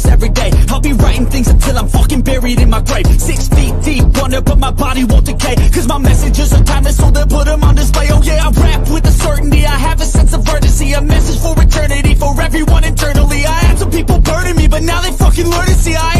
This every day. I'll be writing things until I'm fucking buried in my grave. Six feet deep under, but my body won't decay. Cause my messages are timeless, so they'll put them on display. Oh yeah, I rap with a certainty, I have a sense of urgency. A message for eternity, for everyone internally. I had some people burning me, but now they fucking learn to see I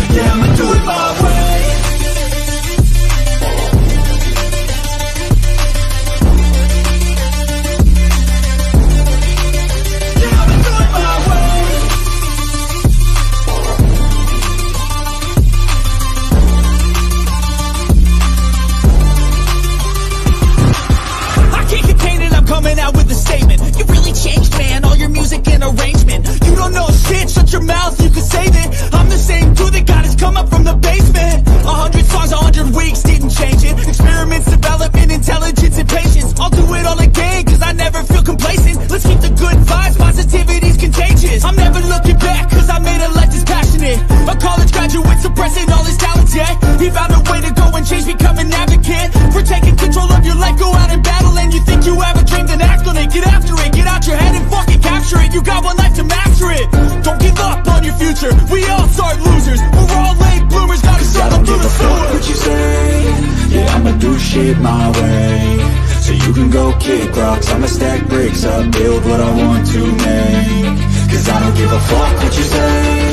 future. We all start losers. We're all late bloomers, gotta I start don't through the a fuck what you say Yeah, I'ma do shit my way So you can go kick rocks I'ma stack bricks up, build what I want to make Cause I don't give a fuck what you say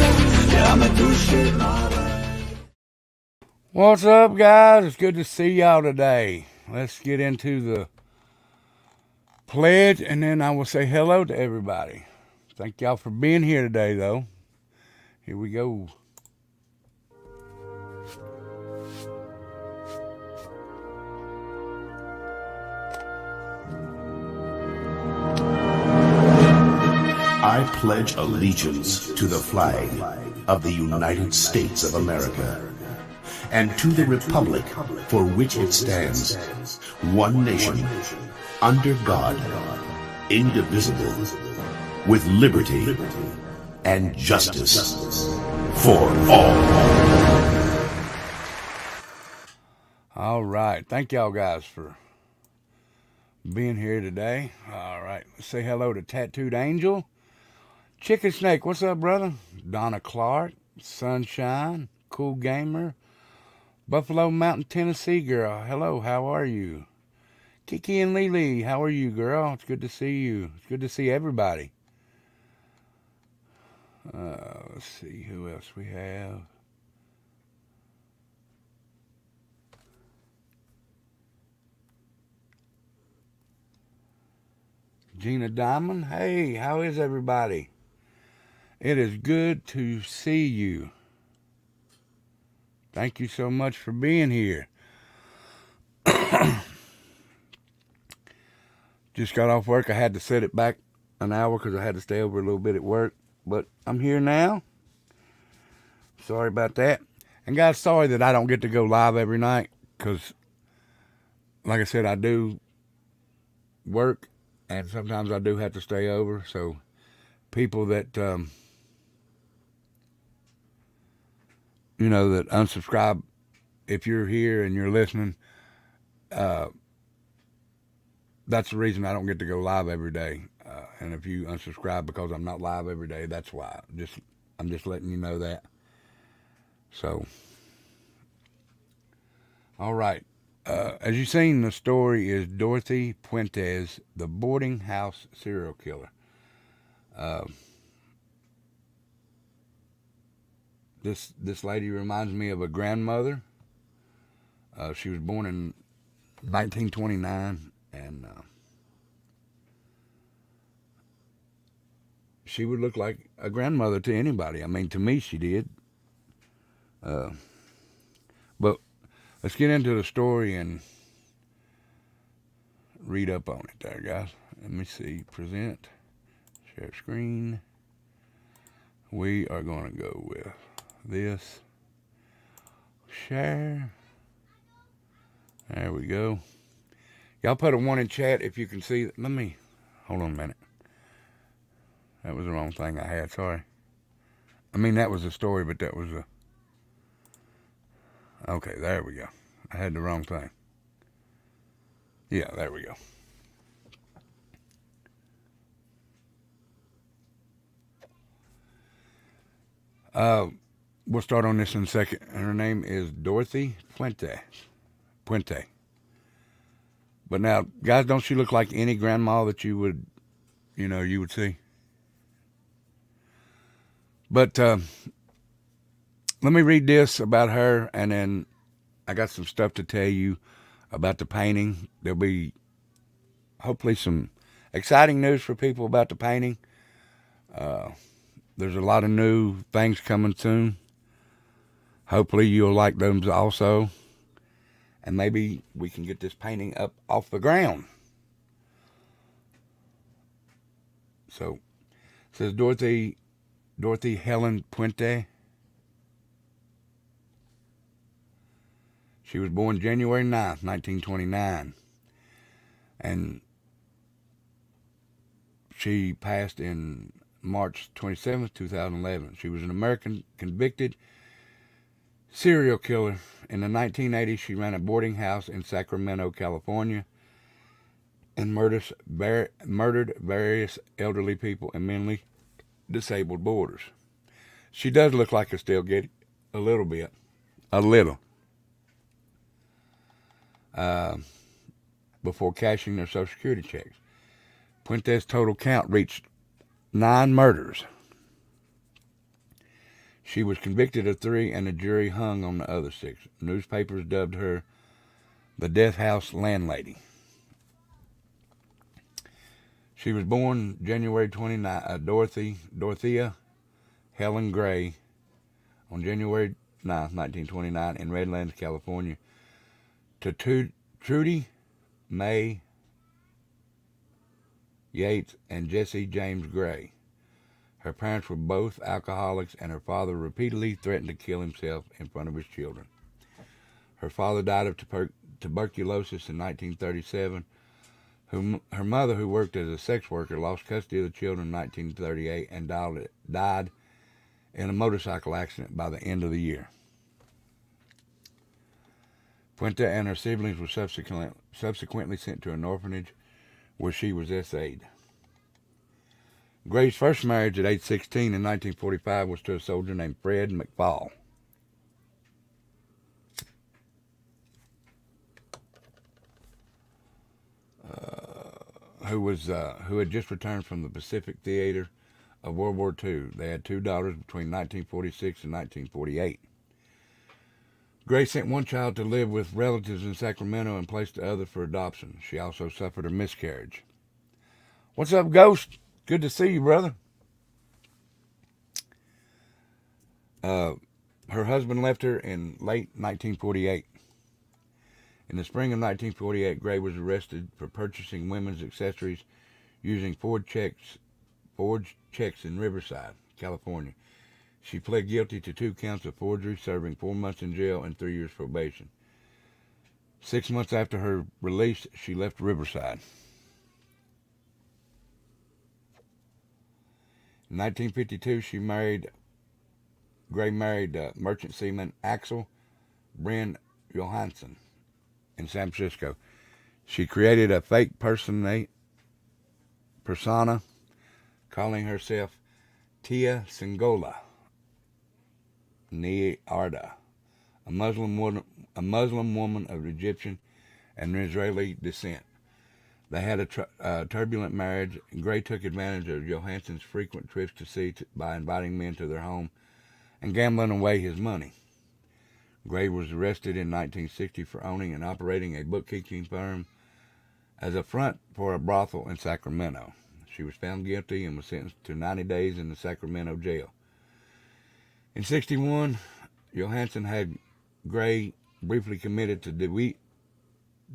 Yeah, I'ma do shit my way What's up, guys? It's good to see y'all today. Let's get into the pledge, and then I will say hello to everybody. Thank y'all for being here today, though. Here we go. I pledge allegiance to the flag of the United States of America and to the republic for which it stands, one nation, under God, indivisible, with liberty and justice for all. All right. Thank y'all guys for being here today. All right. Let's say hello to Tattooed Angel. Chicken Snake, what's up, brother? Donna Clark, Sunshine, Cool Gamer, Buffalo Mountain, Tennessee girl. Hello, how are you? Kiki and Lily, how are you, girl? It's good to see you. It's good to see everybody. Uh, let's see who else we have. Gina Diamond. Hey, how is everybody? It is good to see you. Thank you so much for being here. Just got off work. I had to set it back an hour because I had to stay over a little bit at work. But I'm here now. Sorry about that. And guys, sorry that I don't get to go live every night because, like I said, I do work and sometimes I do have to stay over. So, people that um, you know that unsubscribe, if you're here and you're listening, uh, that's the reason I don't get to go live every day. Uh, and if you unsubscribe because I'm not live every day, that's why. Just I'm just letting you know that. So, all right. Uh, as you've seen, the story is Dorothy Puentes, the boarding house serial killer. Uh, this this lady reminds me of a grandmother. Uh, she was born in 1929, and she would look like a grandmother to anybody. I mean, to me, she did. Uh, but let's get into the story and read up on it there, guys. Let me see. Present. Share screen. We are going to go with this. Share. There we go. Y'all put a one in chat if you can see. Let me, hold on a minute. That was the wrong thing I had, sorry. I mean, that was the story, but that was a, okay, there we go. I had the wrong thing. Yeah, there we go. Uh, we'll start on this in a second. Her name is Dorothy Puente. Puente. But now, guys, don't she look like any grandma that you would, you know, you would see? But uh, let me read this about her, and then I got some stuff to tell you about the painting. There'll be hopefully some exciting news for people about the painting. Uh, there's a lot of new things coming soon. Hopefully, you'll like those also and maybe we can get this painting up off the ground. So, says Dorothy, Dorothy Helen Puente. She was born January 9th, 1929. And she passed in March 27th, 2011. She was an American convicted serial killer. In the 1980s, she ran a boarding house in Sacramento, California, and murders, murdered various elderly people and mentally disabled boarders. She does look like a still get a little bit, a little. Uh, before cashing their Social Security checks. Puente's total count reached nine murders. She was convicted of three, and the jury hung on the other six. Newspapers dubbed her the Death House Landlady. She was born January 29, uh, Dorothy, Dorothea Helen Gray on January 9, 1929 in Redlands, California to Trudy Mae Yates and Jesse James Gray. Her parents were both alcoholics, and her father repeatedly threatened to kill himself in front of his children. Her father died of tuber- tuberculosis in 1937. Her mother, who worked as a sex worker, lost custody of the children in 1938 and died, died in a motorcycle accident by the end of the year. Puente and her siblings were subsequently, subsequently sent to an orphanage where she was SA'd. Gray's first marriage at age 16 in 1945 was to a soldier named Fred McFall. Who was uh, who had just returned from the Pacific Theater of World War II. They had two daughters between 1946 and 1948. Gray sent one child to live with relatives in Sacramento and placed the other for adoption. She also suffered a miscarriage. What's up, Ghost? Good to see you, brother. Uh, her husband left her in late 1948. In the spring of 1948, Gray was arrested for purchasing women's accessories using Ford checks, forged checks in Riverside, California. She pled guilty to two counts of forgery, serving four months in jail and three years probation. Six months after her release, she left Riverside. In 1952, she married, Gray married uh, merchant seaman Axel Bryn Johansson in San Francisco. She created a fake personate, persona, calling herself Tia Singola Niarda, a Muslim woman, a Muslim woman of Egyptian and Israeli descent. They had a tr- uh, turbulent marriage. Gray took advantage of Johansson's frequent trips to sea to, by inviting men to their home and gambling away his money. Gray was arrested in 1960 for owning and operating a bookkeeping firm as a front for a brothel in Sacramento. She was found guilty and was sentenced to 90 days in the Sacramento jail. In 61, Johansson had Gray briefly committed to DeWitt,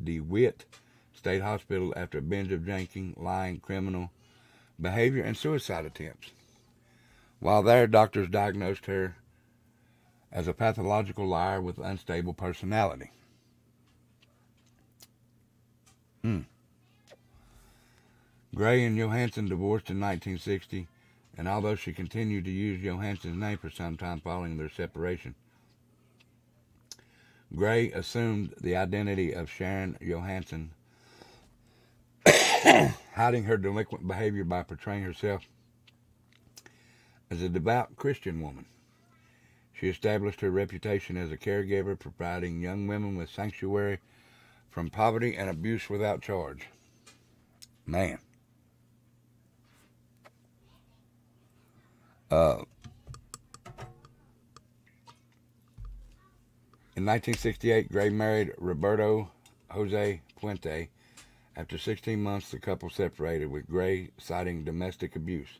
DeWitt State Hospital after a binge of drinking, lying, criminal behavior, and suicide attempts. While there, doctors diagnosed her as a pathological liar with unstable personality. Hmm. Gray and Johansson divorced in 1960, and although she continued to use Johansson's name for some time following their separation, Gray assumed the identity of Sharon Johansson, hiding her delinquent behavior by portraying herself as a devout Christian woman. She established her reputation as a caregiver, providing young women with sanctuary from poverty and abuse without charge. Man. Uh, in 1968, Gray married Roberto Jose Puente. After 16 months, the couple separated, with Gray citing domestic abuse.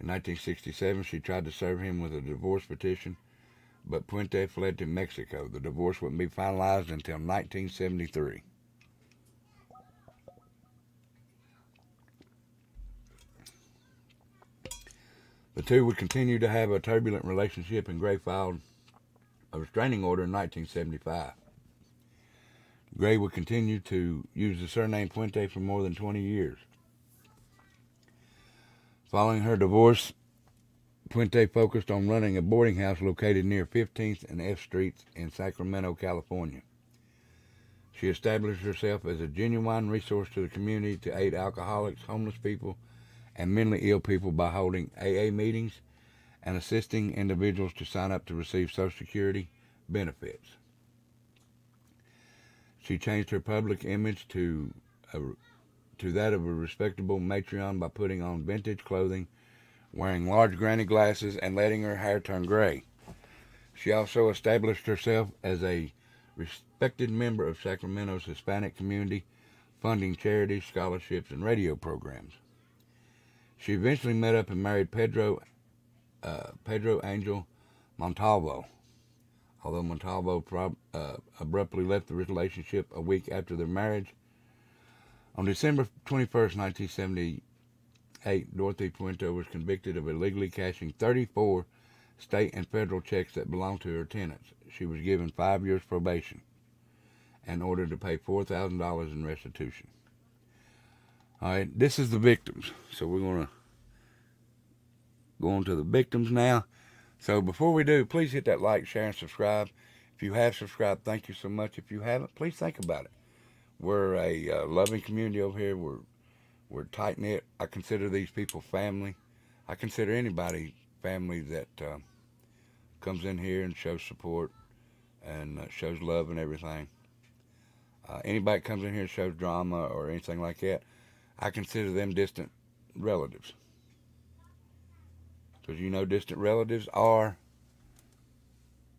In 1967, she tried to serve him with a divorce petition, but Puente fled to Mexico. The divorce wouldn't be finalized until 1973. The two would continue to have a turbulent relationship, and Gray filed a restraining order in 1975. Gray would continue to use the surname Puente for more than 20 years. Following her divorce, Puente focused on running a boarding house located near 15th and F Streets in Sacramento, California. She established herself as a genuine resource to the community to aid alcoholics, homeless people, and mentally ill people by holding AA meetings and assisting individuals to sign up to receive Social Security benefits. She changed her public image to a, to that of a respectable matriarch by putting on vintage clothing, wearing large granny glasses, and letting her hair turn gray. She also established herself as a respected member of Sacramento's Hispanic community, funding charities, scholarships, and radio programs. She eventually met up and married Pedro uh, Pedro Angel Montalvo. Although Montalvo uh, abruptly left the relationship a week after their marriage, on December 21st, 1978, Dorothy Puente was convicted of illegally cashing 34 state and federal checks that belonged to her tenants. She was given five years probation and ordered to pay $4,000 in restitution. All right, this is the victims. So we're going to go on to the victims now. So before we do, please hit that like, share, and subscribe. If you have subscribed, thank you so much. If you haven't, please think about it. We're a uh, loving community over here. We're we're tight knit. I consider these people family. I consider anybody family that uh, comes in here and shows support and uh, shows love and everything. Uh, anybody comes in here and shows drama or anything like that, I consider them distant relatives. Because you know, distant relatives are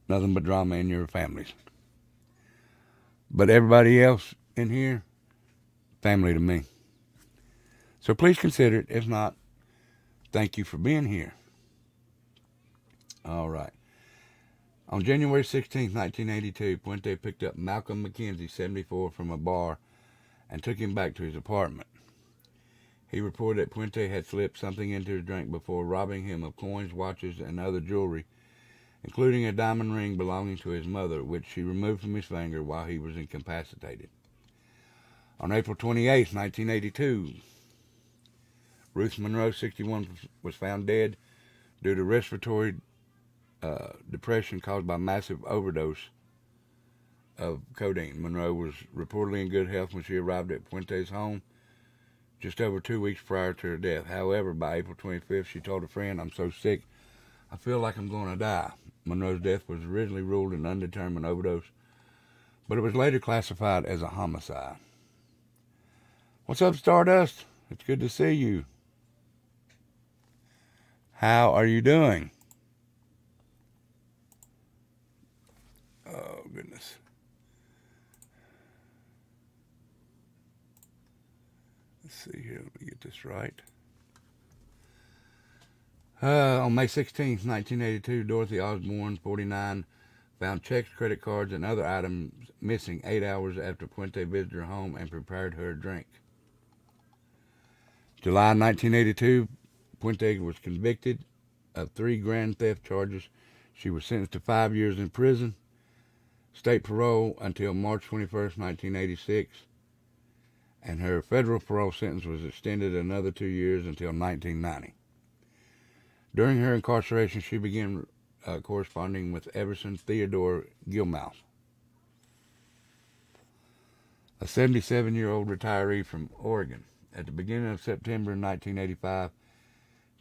nothing but drama in your families. But everybody else in here, family to me. So please consider it. If not, thank you for being here. All right. On January 16, 1982, Puente picked up Malcolm McKenzie, 74, from a bar and took him back to his apartment. He reported that Puente had slipped something into his drink before robbing him of coins, watches, and other jewelry, including a diamond ring belonging to his mother, which she removed from his finger while he was incapacitated. On April 28, 1982, Ruth Monroe, 61, was found dead due to respiratory uh, depression caused by massive overdose of codeine. Monroe was reportedly in good health when she arrived at Puente's home just over two weeks prior to her death. However, by April 25th, she told a friend, I'm so sick, I feel like I'm going to die. Monroe's death was originally ruled an undetermined overdose, but it was later classified as a homicide. What's up, Stardust? It's good to see you. How are you doing? Oh, goodness. Let's see here. Let me get this right. Uh, on May 16, 1982, Dorothy Osborne, 49, found checks, credit cards, and other items missing eight hours after Puente visited her home and prepared her a drink. July 1982, Puente was convicted of three grand theft charges. She was sentenced to five years in prison, state parole until March 21, 1986, and her federal parole sentence was extended another two years until 1990. During her incarceration, she began uh, corresponding with Everson Theodore Gilmouth, a 77 year old retiree from Oregon. At the beginning of September 1985,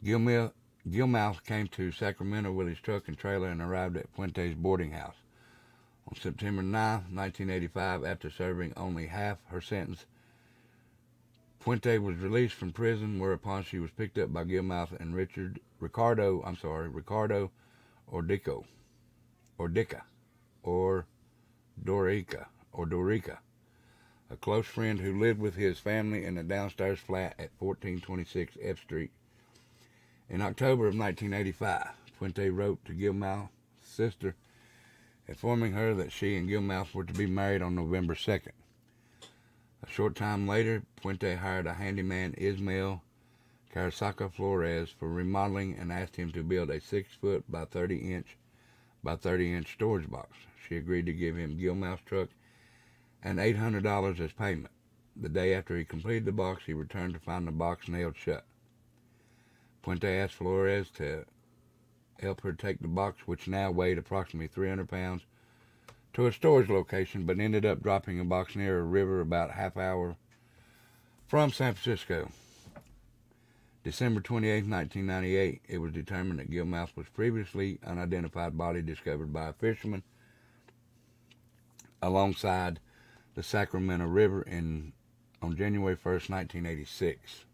Gilmouth, Gilmouth came to Sacramento with his truck and trailer and arrived at Puente's boarding house. On September 9, 1985, after serving only half her sentence, Puente was released from prison, whereupon she was picked up by Gilmouth and Richard Ricardo. I'm sorry, Ricardo Ordico, Ordica, or Dorica, or Dorica, a close friend who lived with his family in a downstairs flat at 1426 F Street. In October of 1985, Puente wrote to Gilmouth's sister, informing her that she and Gilmouth were to be married on November 2nd. A short time later, Puente hired a handyman, Ismael Carasaca Flores, for remodeling and asked him to build a 6 foot by 30 inch by 30 inch storage box. She agreed to give him Gilmouth's truck and $800 as payment. The day after he completed the box, he returned to find the box nailed shut. Puente asked Flores to help her take the box, which now weighed approximately 300 pounds, to a storage location, but ended up dropping a box near a river about half hour from San Francisco. December 28, 1998, it was determined that Gilmouth was previously an unidentified body discovered by a fisherman alongside the Sacramento River in on January 1st, 1986.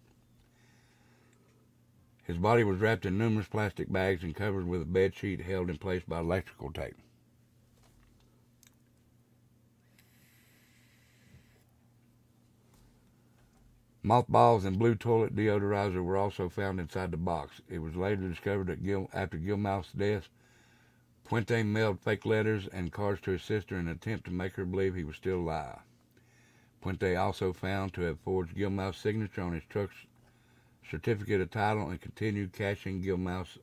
His body was wrapped in numerous plastic bags and covered with a bed sheet held in place by electrical tape. Mothballs and blue toilet deodorizer were also found inside the box. It was later discovered that Gil, after Gilmouth's death, Puente mailed fake letters and cards to his sister in an attempt to make her believe he was still alive. Puente also found to have forged Gilmouth's signature on his truck's certificate of title and continued cashing Gilmouth's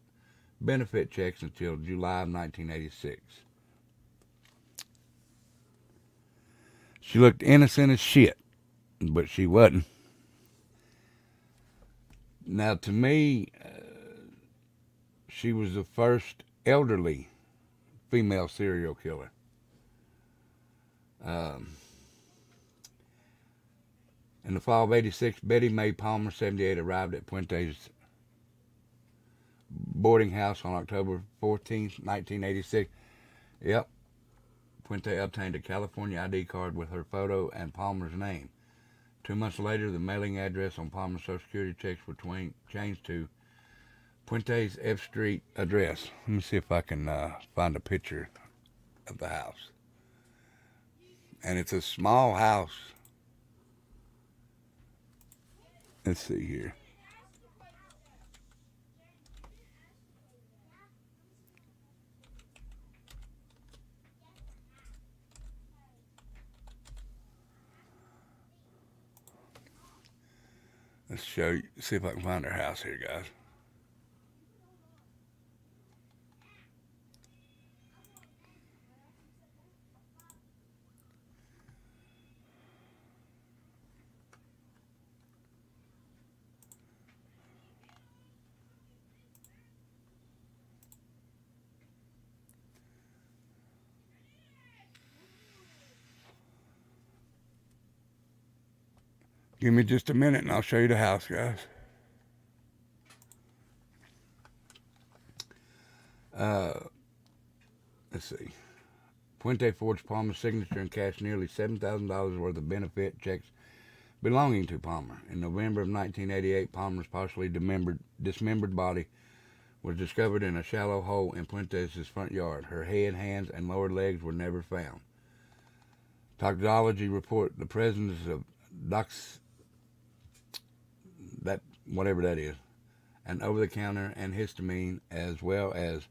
benefit checks until July of 1986. She looked innocent as shit, but she wasn't. Now, to me, uh, she was the first elderly female serial killer. Um, in the fall of 86, Betty Mae Palmer, 78, arrived at Puente's boarding house on October 14, 1986. Yep. Puente obtained a California ID card with her photo and Palmer's name. Two months later, the mailing address on Palmer's Social Security checks were twain, changed to Puente's F Street address. Let me see if I can uh, find a picture of the house. And it's a small house. Let's see here. Let's show you, see if I can find our house here, guys. Give me just a minute and I'll show you the house, guys. Uh, let's see. Puente forged Palmer's signature and cashed nearly $7,000 worth of benefit checks belonging to Palmer. In November of 1988, Palmer's partially dismembered, dismembered body was discovered in a shallow hole in Puente's front yard. Her head, hands, and lower legs were never found. Toxicology report the presence of dox whatever that is, and over-the-counter antihistamine as well as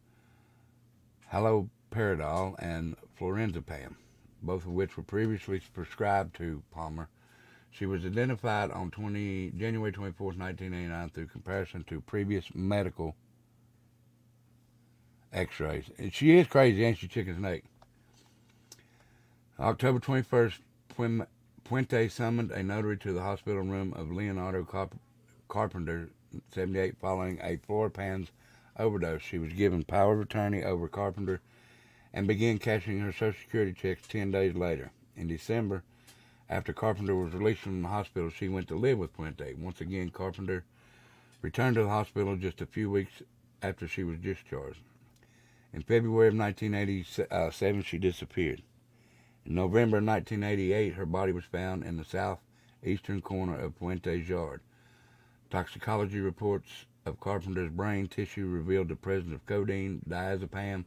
haloperidol and flurazepam, both of which were previously prescribed to Palmer. She was identified on 20, January 24, 1989 through comparison to previous medical x-rays. And she is crazy, ain't she, Chicken Snake? October 21st, Puente summoned a notary to the hospital room of Leonardo Carpenter, 78, following a Florapans overdose. She was given power of attorney over Carpenter and began cashing her Social Security checks 10 days later. In December, after Carpenter was released from the hospital, she went to live with Puente. Once again, Carpenter returned to the hospital just a few weeks after she was discharged. In February of 1987, she disappeared. In November of 1988, her body was found in the southeastern corner of Puente's yard. Toxicology reports of Carpenter's brain tissue revealed the presence of codeine, diazepam,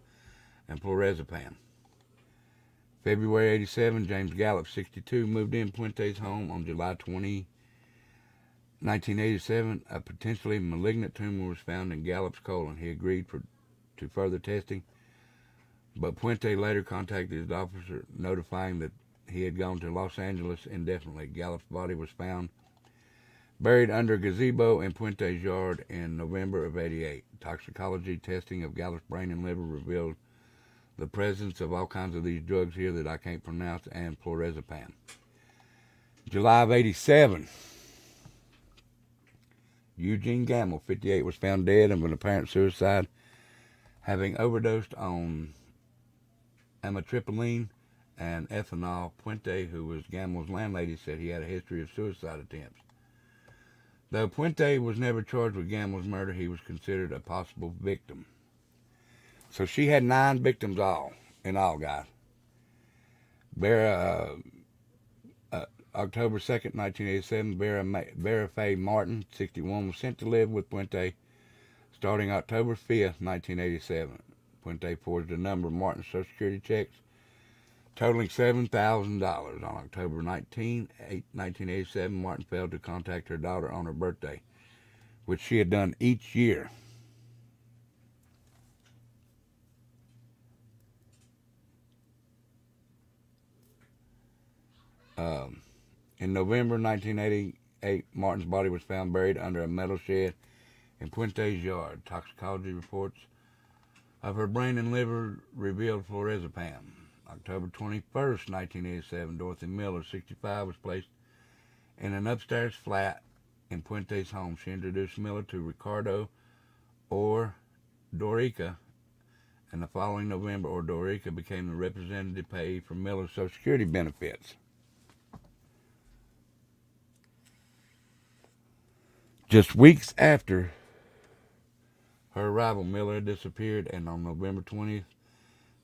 and flurazepam. February 87, James Gallup, 62, moved in Puente's home on July 20, 1987. A potentially malignant tumor was found in Gallup's colon. He agreed for to further testing, but Puente later contacted his officer, notifying that he had gone to Los Angeles indefinitely. Gallup's body was found buried under gazebo in Puente's yard in November of 88. Toxicology testing of Gallup's brain and liver revealed the presence of all kinds of these drugs here that I can't pronounce and flurazepam. July of 87. Eugene Gamble, 58, was found dead of an apparent suicide having overdosed on amitriptyline and ethanol. Puente, who was Gamble's landlady, said he had a history of suicide attempts. Though Puente was never charged with Gamble's murder, he was considered a possible victim. So she had nine victims all, in all, guys. Vera, uh, uh, October 2nd, 1987, Vera, Vera Faye Martin, 61, was sent to live with Puente Starting October 5th, 1987, Puente forged a number of Martin's Social Security checks totaling $7,000. On October 19, 1987, Martin failed to contact her daughter on her birthday, which she had done each year. Um, in November 1988, Martin's body was found buried under a metal shed in Puente's yard. Toxicology reports of her brain and liver revealed flurazepam. October 21st, 1987, Dorothy Miller, 65, was placed in an upstairs flat in Puente's home. She introduced Miller to Ricardo or Dorica, and the following November, or Dorica became the representative payee for Miller's Social Security benefits. Just weeks after her arrival, Miller disappeared, and on November 20th,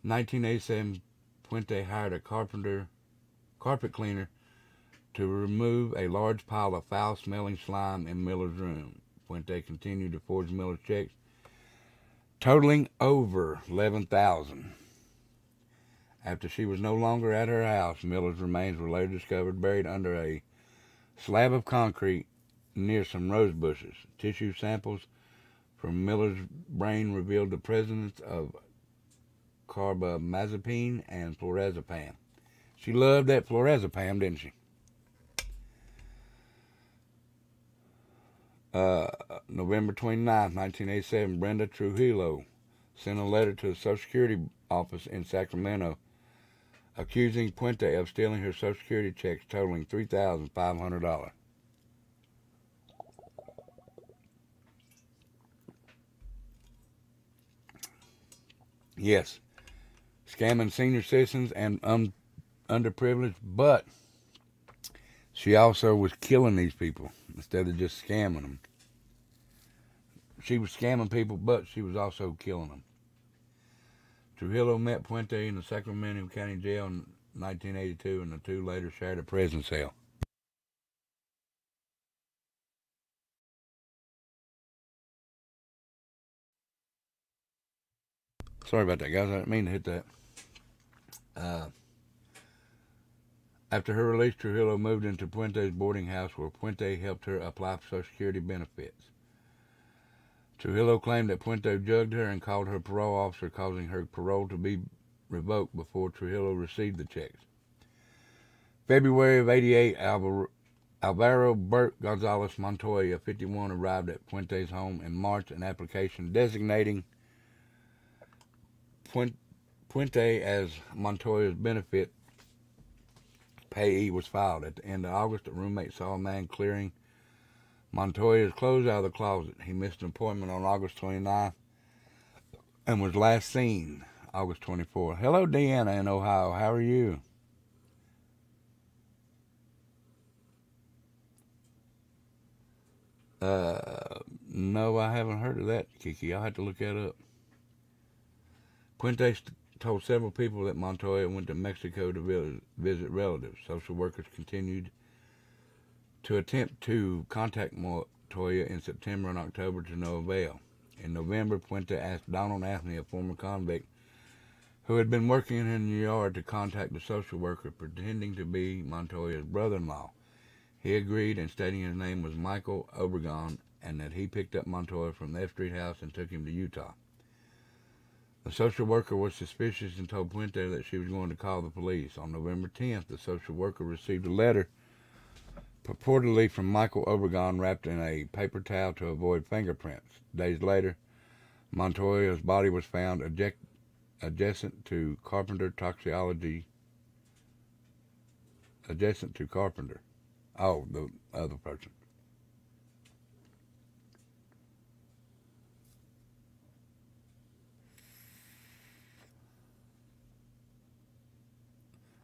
1987, Puente hired a carpenter, carpet cleaner to remove a large pile of foul-smelling slime in Miller's room. Puente continued to forge Miller's checks, totaling over 11,000. After she was no longer at her house, Miller's remains were later discovered buried under a slab of concrete near some rose bushes. Tissue samples from Miller's brain revealed the presence of carbamazepine and flurazepam. She loved that flurazepam, didn't she? Uh, November 29, 1987, Brenda Trujillo sent a letter to the Social Security office in Sacramento accusing Puente of stealing her Social Security checks totaling $3,500. Yes, scamming senior citizens and um, underprivileged, but she also was killing these people instead of just scamming them. She was scamming people, but she was also killing them. Trujillo met Puente in the Sacramento County Jail in 1982, and the two later shared a prison cell. Sorry about that, guys. I didn't mean to hit that. Uh, After her release, Trujillo moved into Puente's boarding house where Puente helped her apply for Social Security benefits. Trujillo claimed that Puente jugged her and called her parole officer, causing her parole to be revoked before Trujillo received the checks. February of 88, Alvaro Bert Gonzalez Montoya, 51, arrived at Puente's home in March. An application designating Puente as Montoya's benefit payee was filed. At the end of August, a roommate saw a man clearing Montoya's clothes out of the closet. He missed an appointment on August 29th and was last seen August 24th. Hello, Deanna in Ohio. How are you? Uh, no, I haven't heard of that, Kiki. I'll have to look that up. Puente told several people that Montoya went to Mexico to visit relatives. Social workers continued to attempt to contact Montoya in September and October to no avail. In November, Puente asked Donald Anthony, a former convict who had been working in the yard, to contact the social worker pretending to be Montoya's brother-in-law. He agreed and stating his name was Michael Obregon and that he picked up Montoya from the F Street house and took him to Utah. The social worker was suspicious and told Puente that she was going to call the police. On November 10th, the social worker received a letter purportedly from Michael Obregon wrapped in a paper towel to avoid fingerprints. Days later, Montoya's body was found adjacent to Carpenter Toxicology. Adjacent to Carpenter. Oh, the other person.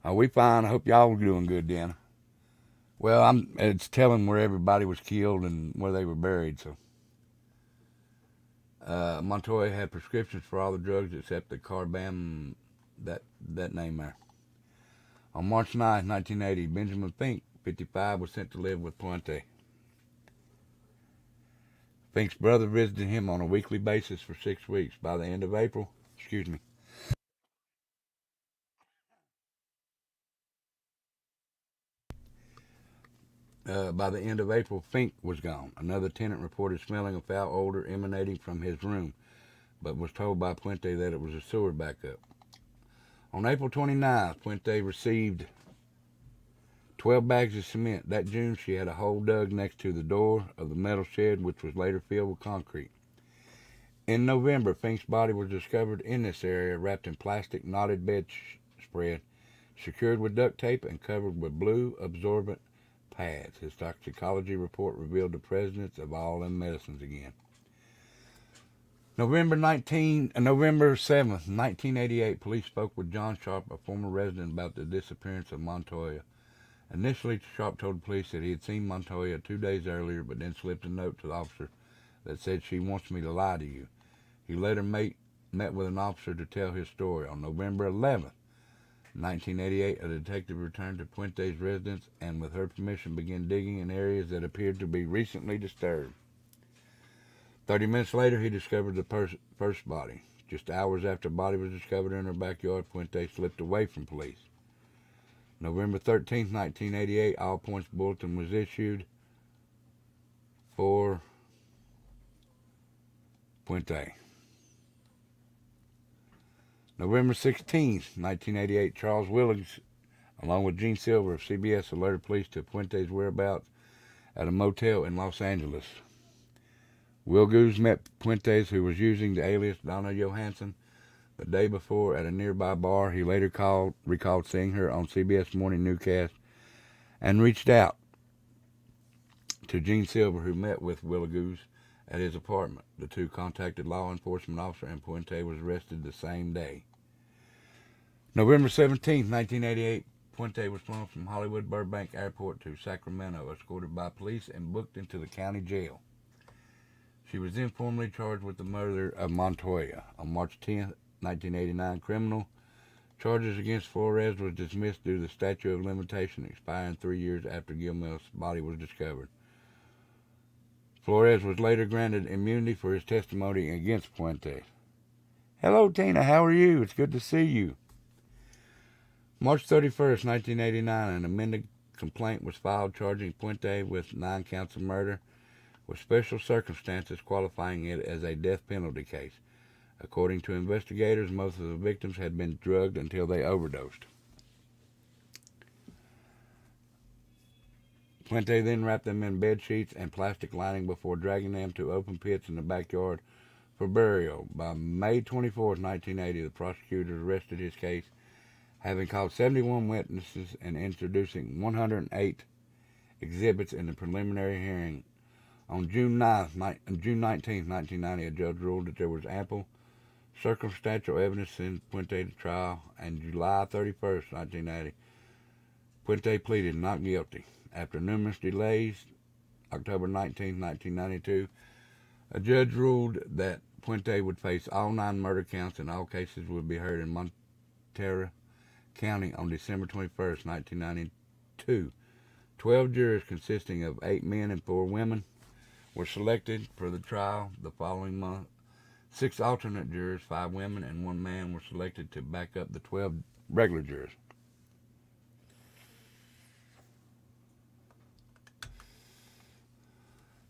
Are we fine? I hope y'all are doing good, Deanna. Well, I'm. It's telling where everybody was killed and where they were buried. So, uh, Montoya had prescriptions for all the drugs except the carbam, that that name there. On March 9, 1980, Benjamin Fink, 55, was sent to live with Puente. Fink's brother visited him on a weekly basis for six weeks. By the end of April, excuse me, Uh, by the end of April, Fink was gone. Another tenant reported smelling a foul odor emanating from his room, but was told by Puente that it was a sewer backup. On April 29th, Puente received 12 bags of cement. That June, she had a hole dug next to the door of the metal shed, which was later filled with concrete. In November, Fink's body was discovered in this area, wrapped in plastic knotted bed spread, secured with duct tape, and covered with blue absorbent pads. His toxicology report revealed the presence of all them medicines again. November 19, uh, November 7th, 1988, police spoke with John Sharp, a former resident, about the disappearance of Montoya. Initially, Sharp told police that he had seen Montoya two days earlier, but then slipped a note to the officer that said, She wants me to lie to you. He later met, met with an officer to tell his story. On November 11th, 1988, a detective returned to Puente's residence and, with her permission, began digging in areas that appeared to be recently disturbed. Thirty minutes later, he discovered the first body. Just hours after the body was discovered in her backyard, Puente slipped away from police. November 13, 1988, All Points Bulletin was issued for Puente. November 16, 1988, Charles Willgues, along with Gene Silver of CBS, alerted police to Puente's whereabouts at a motel in Los Angeles. Willgues met Puentes, who was using the alias Donna Johansson, the day before at a nearby bar. He later called, recalled seeing her on CBS Morning Newscast and reached out to Gene Silver, who met with Willgues at his apartment. The two contacted law enforcement officer, and Puente was arrested the same day. November 17, 1988, Puente was flown from Hollywood Burbank Airport to Sacramento, escorted by police and booked into the county jail. She was then formally charged with the murder of Montoya. On March 10, 1989, criminal charges against Flores was dismissed due to the statute of limitation expiring three years after Gillmouth's body was discovered. Flores was later granted immunity for his testimony against Puente. Hello, Tina. How are you? It's good to see you. March 31st, 1989, an amended complaint was filed charging Puente with nine counts of murder with special circumstances qualifying it as a death penalty case. According to investigators, most of the victims had been drugged until they overdosed. Puente then wrapped them in bed sheets and plastic lining before dragging them to open pits in the backyard for burial. By May 24, 1980, the prosecutors arrested his case, having called 71 witnesses and introducing 108 exhibits in the preliminary hearing. On June 9th, June 19, 1990, a judge ruled that there was ample circumstantial evidence in Puente's trial, and July 31, 1990, Puente pleaded not guilty. After numerous delays, October 19, 1992, a judge ruled that Puente would face all nine murder counts and all cases would be heard in Monterey County on December 21, 1992. Twelve jurors consisting of eight men and four women were selected for the trial the following month. Six alternate jurors, five women and one man, were selected to back up the 12 regular jurors.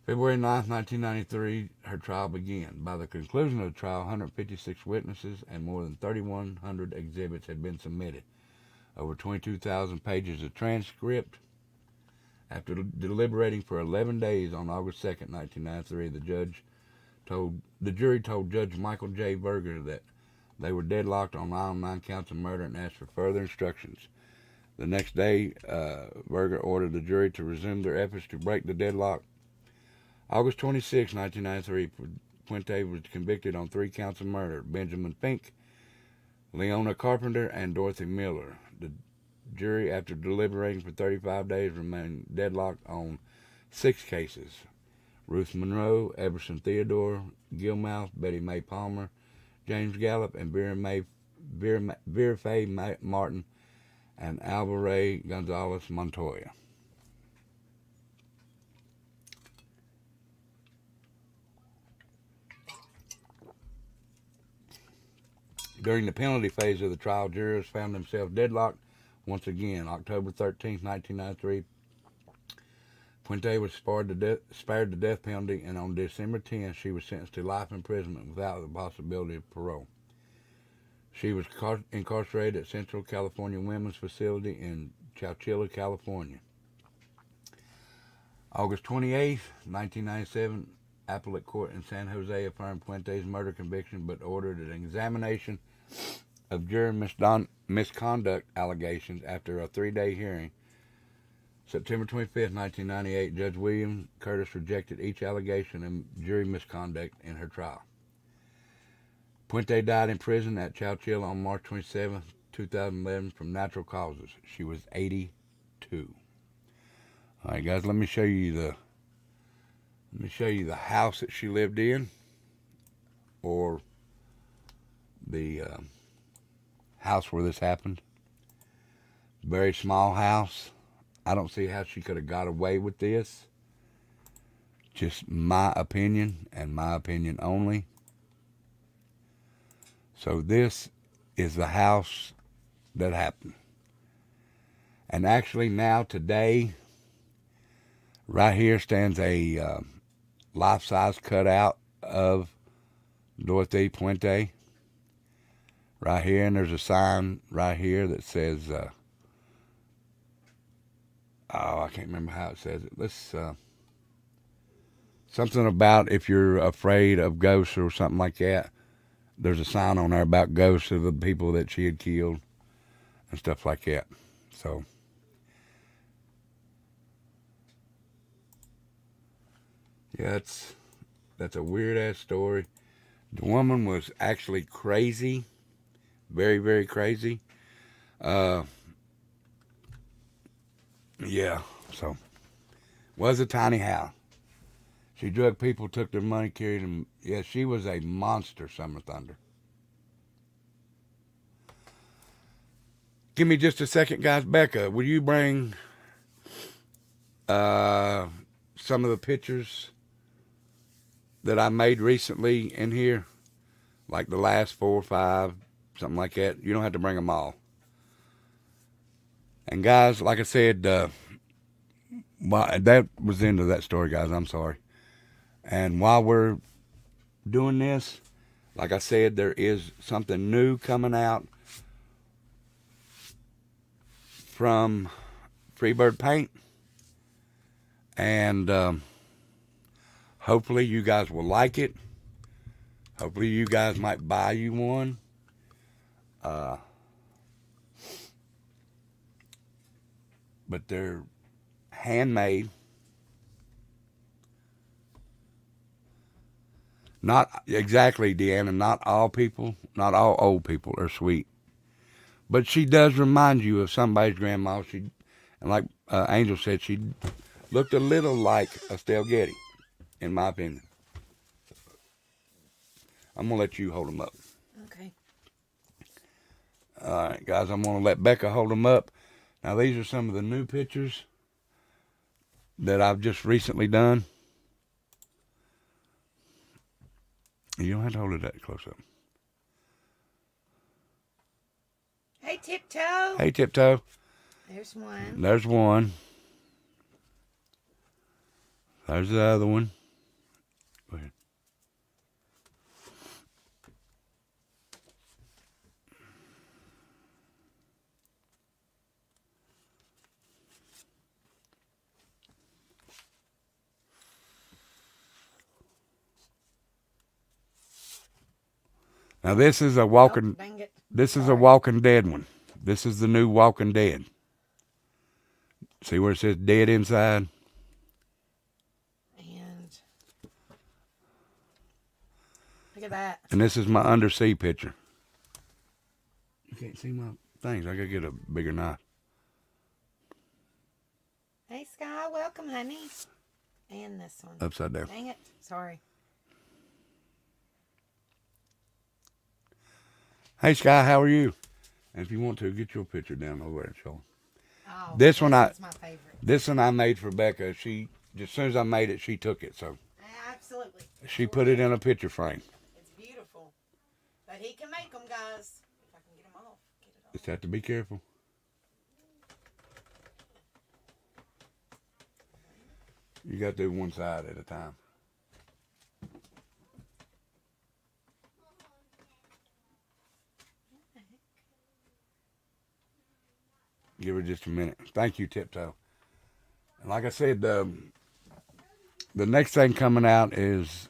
February 9, 1993, her trial began. By the conclusion of the trial, 156 witnesses and more than 3,100 exhibits had been submitted. Over 22,000 pages of transcript. After deliberating for 11 days on August 2, 1993, the judge told the jury told Judge Michael J. Virga that they were deadlocked on all nine counts of murder and asked for further instructions. The next day, uh, Virga ordered the jury to resume their efforts to break the deadlock August 26, 1993, Puente was convicted on three counts of murder Benjamin Fink, Leona Carpenter, and Dorothy Miller. The jury, after deliberating for 35 days, remained deadlocked on six cases Ruth Munroe, Everson Theodore, Gillmouth, Betty Mae Palmer, James Gallop, and Vera, May, Vera, Vera Faye Martin, and Alvaro Gonzalez Montoya. During the penalty phase of the trial, jurors found themselves deadlocked once again. October 13, 1993, Puente was spared the, de- spared the death penalty, and on December 10, she was sentenced to life imprisonment without the possibility of parole. She was car- incarcerated at Central California Women's Facility in Chowchilla, California. August 28, 1997, appellate court in San Jose affirmed Puente's murder conviction but ordered an examination of juror misconduct allegations after a three day hearing. September 25, 1998, Judge William Curtis rejected each allegation of jury misconduct in her trial. Puente died in prison at Chowchilla on March 27, 2011, from natural causes. She was 82. All right, guys, let me show you the let me show you the house that she lived in, or the uh, house where this happened. Very small house. I don't see how she could have got away with this. Just my opinion and my opinion only. So this is the house that happened. And actually now today, right here stands a uh, life-size cutout of Dorothy Puente right here, and there's a sign right here that says, uh, oh, I can't remember how it says it. Let's, uh, something about if you're afraid of ghosts or something like that. There's a sign on there about ghosts of the people that she had killed and stuff like that. So, yeah, that's that's a weird ass story. The woman was actually crazy very, very crazy. Uh, yeah, so was a tiny house. She drug people, took their money, carried them. Yeah, she was a monster, Summer Thunder. Give me just a second, guys. Becca, will you bring uh, some of the pictures that I made recently in here? Like the last four or five something like that. You don't have to bring them all. And guys, like I said, uh, well, that was the end of that story, guys. I'm sorry. And while we're doing this, like I said, there is something new coming out from Freebird Paint. And um, hopefully you guys will like it. Hopefully you guys might buy you one. Uh, but they're handmade. Not exactly, Deanna. Not all people, not all old people are sweet. But she does remind you of somebody's grandma. She, and like uh, Angel said, she looked a little like Estelle Getty, in my opinion. I'm gonna let you hold them up. All right, guys, I'm gonna let Becca hold them up. Now these are some of the new pictures that I've just recently done. You don't have to hold it that close up. Hey, Tiptoe. Hey, Tiptoe. There's one. There's one. There's the other one. Now this is a walking. Oh. This is a Walking Dead one. This is the new Walking Dead. See where it says dead inside? And look at that. And this is my undersea picture. You can't see my things. I gotta get a bigger knife. Hey, Sky. Welcome, honey. And this one. Upside down. Dang it. Sorry. Hey Sky, how are you? And if you want to, get your picture down over there 'em. Oh, This one I- my favorite. This one I made for Becca. She as soon as I made it, she took it. So Absolutely. she put it in a picture frame. It's beautiful. But he can make them, guys. If I can get them off. Get it off. Just have to be careful. You got to do one side at a time. Give her just a minute. Thank you, Tiptoe. And like I said, um, the next thing coming out is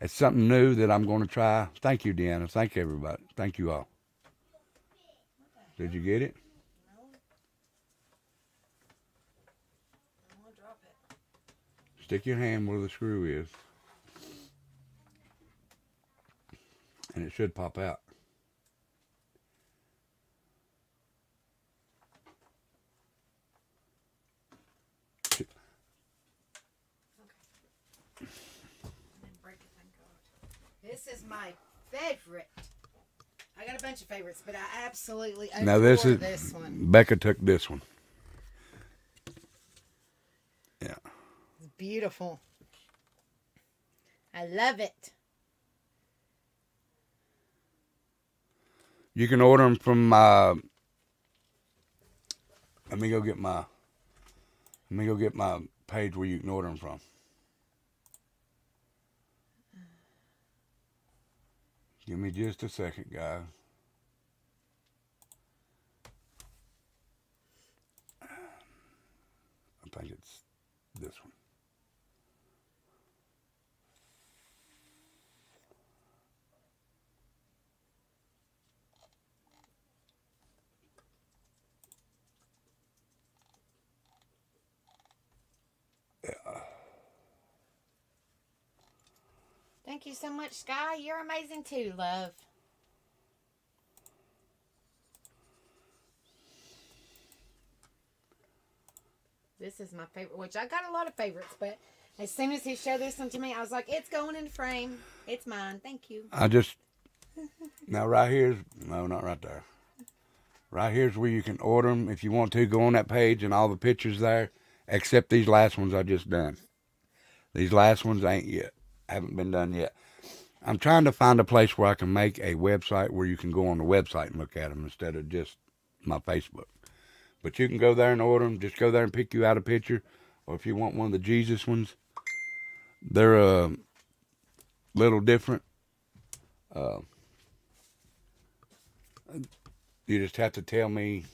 it's something new that I'm going to try. Thank you, Deanna. Thank you, everybody. Thank you all. Did you get it. Stick your hand where the screw is. And it should pop out. And then break it. Thank God. This is my favorite. I got a bunch of favorites, but I absolutely adore Now this is this one. Becca took this one. Yeah. It's beautiful. I love it. You can order them from. Uh, let me go get my. Let me go get my page where you can order them from. Give me just a second, guys. I think it's this one. Thank you so much, Sky. You're amazing too, love. This is my favorite, which I got a lot of favorites, but as soon as he showed this one to me, I was like, it's going in frame. It's mine. Thank you. I just now right here's no, not right there. Right here's where you can order them if you want to. Go on that page and all the pictures there, except these last ones I just done. These last ones ain't yet, haven't been done yet. I'm trying to find a place where I can make a website where you can go on the website and look at them instead of just my Facebook. But you can go there and order them. Just go there and pick you out a picture. Or if you want one of the Jesus ones, they're a little different. Uh, you just have to tell me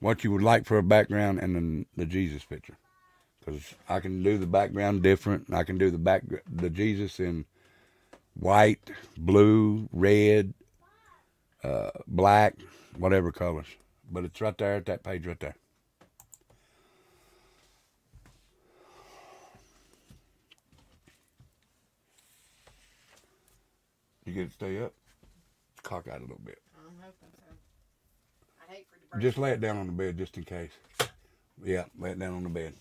what you would like for a background and then the Jesus picture. Because I can do the background different. I can do the back the Jesus in white, blue, red, uh, black, whatever colors. But it's right there at that page right there. You get it to stay up? Cock out a little bit. I'm hoping so. I hate for it to break. Just lay it down on the bed just in case. Yeah, lay it down on the bed.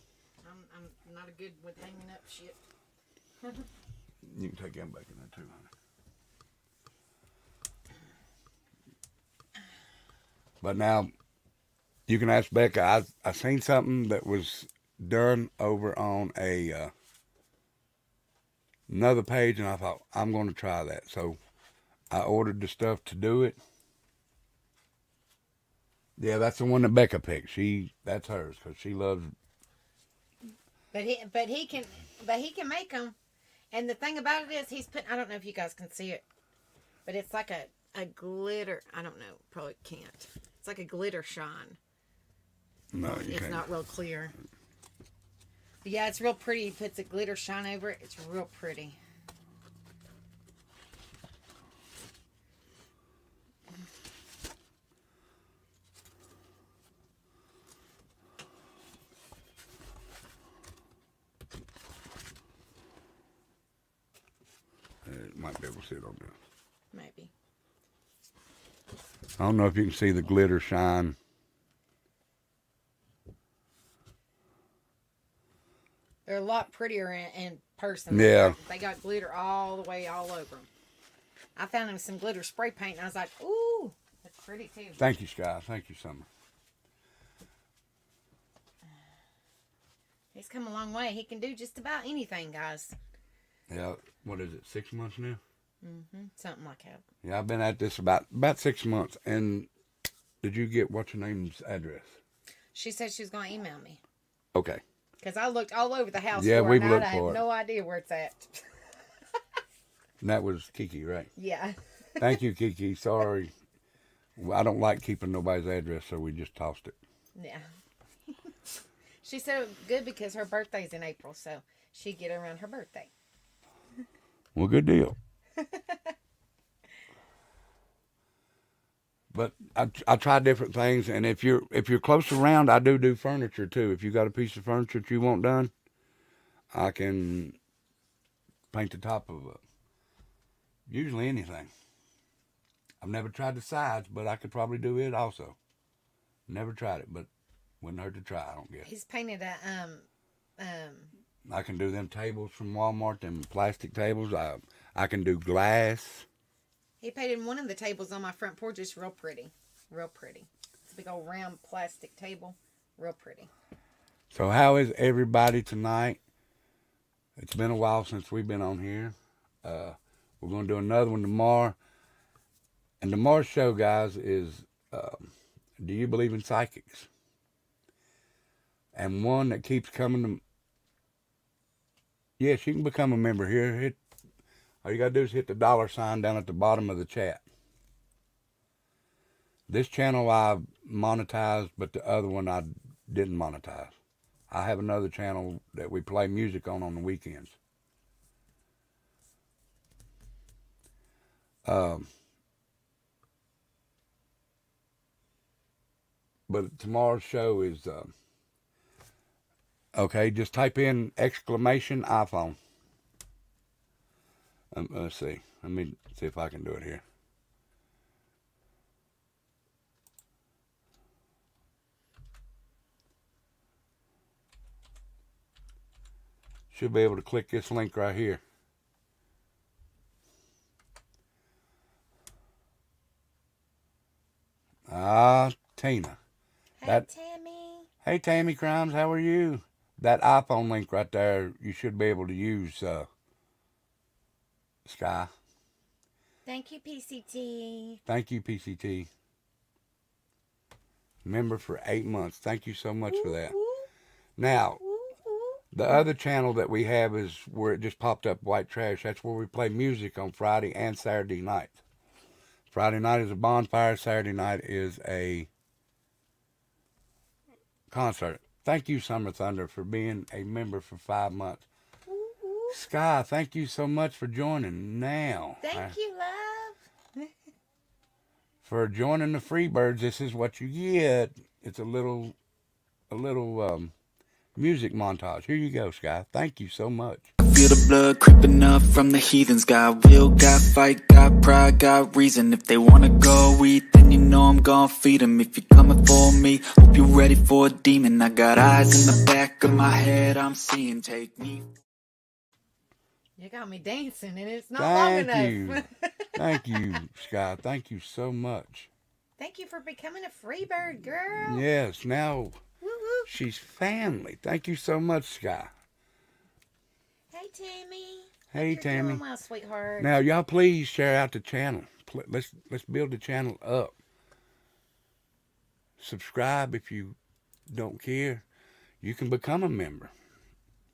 I'm, not a good with hanging up shit. You can take him back in there too, honey. But now, you can ask Becca. I I seen something that was done over on a uh, another page, and I thought I'm going to try that. So I ordered the stuff to do it. Yeah, that's the one that Becca picked. She that's hers because she loves. But he, but he can, but he can make them. And the thing about it is, he's put. I don't know if you guys can see it, but it's like a a glitter. I don't know. Probably can't. It's like a glitter shine. No, you It's can't. not real clear. But yeah, it's real pretty. He puts a glitter shine over it. It's real pretty. It might be able to see it on there. Maybe. I don't know if you can see the glitter shine. They're a lot prettier in, in person. Yeah. They got glitter all the way all over them. I found them some glitter spray paint, and I was like, ooh, that's pretty too. Thank you, Sky. Thank you, Summer. He's come a long way. He can do just about anything, guys. Yeah, what is it? Six months now. Mm-hmm. Something like that. Yeah, I've been at this about about six months. And did you get what's your name's address? She said she was going to email me. Okay. Because I looked all over the house Yeah, for we've it, looked I for have it. no idea where it's at. And that was Kiki, right? yeah. Thank you, Kiki. Sorry. I don't like keeping nobody's address, so we just tossed it. Yeah. she said it was good because her birthday's in April, so she'd get around her birthday. Well, good deal. but I, I try different things, and if you're if you're close around, I do do furniture too. If you got a piece of furniture that you want done, I can paint the top of it. Usually anything. I've never tried the sides, but I could probably do it also. Never tried it, but wouldn't hurt to try. I don't guess. He's painted a um um I can do them tables from Walmart, them plastic tables. I I can do glass. he painted one of the tables on my front porch. It's real pretty, real pretty. It's a big old round plastic table, real pretty. So how is everybody tonight? It's been a while since we've been on here. Uh, we're gonna do another one tomorrow. And tomorrow's show, guys, is um, Do you believe in psychics? And one that keeps coming to Yes, you can become a member here. Hit all you gotta do is hit the dollar sign down at the bottom of the chat. This channel I monetized, but the other one I didn't monetize. I have another channel that we play music on on the weekends. Um, but tomorrow's show is uh, okay. Just type in exclamation iPhone. Um, let's see. Let me see if I can do it here. Should be able to click this link right here. Ah, Tina. Hey, That- Tammy. Hey, Tammy Crimes, how are you? That iPhone link right there, you should be able to use uh, Sky. Thank you, PCT. Thank you, PCT. Member for eight months. Thank you so much for that. Now, the other channel that we have is where it just popped up White Trash. That's where we play music on Friday and Saturday nights. Friday night is a bonfire. Saturday night is a concert. Thank you, Summer Thunder, for being a member for five months. Sky, thank you so much for joining now. Thank Uh, you, love. For joining the Freebirds, this is what you get. It's a little, a little um, music montage. Here you go, Sky. Thank you so much. Feel the blood creeping up from the heathens Got will, got fight, got pride, got reason If they wanna go eat, then you know I'm gon' feed 'em If you're coming for me, hope you're ready for a demon I got eyes in the back of my head, I'm seeing Take me You got me dancing, and it's not long Thank enough. you. Thank you, Sky. Thank you so much. Thank you for becoming a free bird, girl. Yes, now Woo woo. she's family. Thank you so much, Sky. Hey, Tammy. Hey, Tammy. well, sweetheart. Now, y'all, please share out the channel. Let's let's build the channel up. Subscribe if you don't care. You can become a member.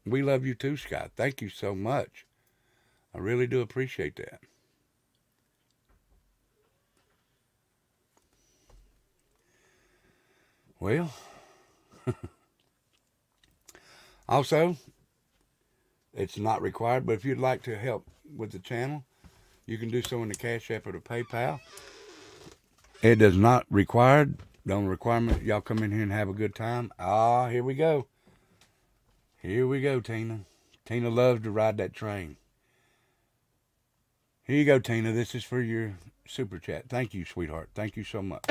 We love you too, Scott. Thank you so much. I really do appreciate that. Well, also, it's not required, but if you'd like to help with the channel, you can do so in the Cash App or the PayPal. It does not required. Only requirement, y'all come in here and have a good time. Ah, here we go. Here we go, Tina. Tina loves to ride that train. Here you go, Tina. This is for your super chat. Thank you, sweetheart. Thank you so much.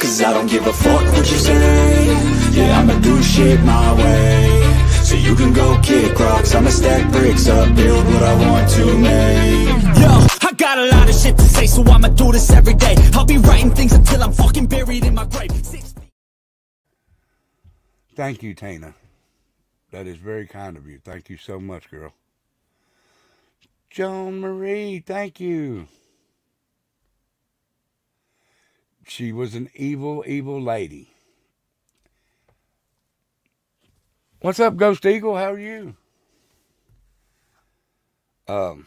Cause I don't give a fuck what you say Yeah, I'ma do shit my way So you can go kick rocks I'ma stack bricks up Build what I want to make Yo, I got a lot of shit to say, so I'ma do this every day I'll be writing things until I'm fucking buried in my grave Six Thank you, Tina. That is very kind of you. Thank you so much, girl. Joan Marie, thank you. She was an evil, evil lady. What's up, Ghost Eagle? How are you? Um,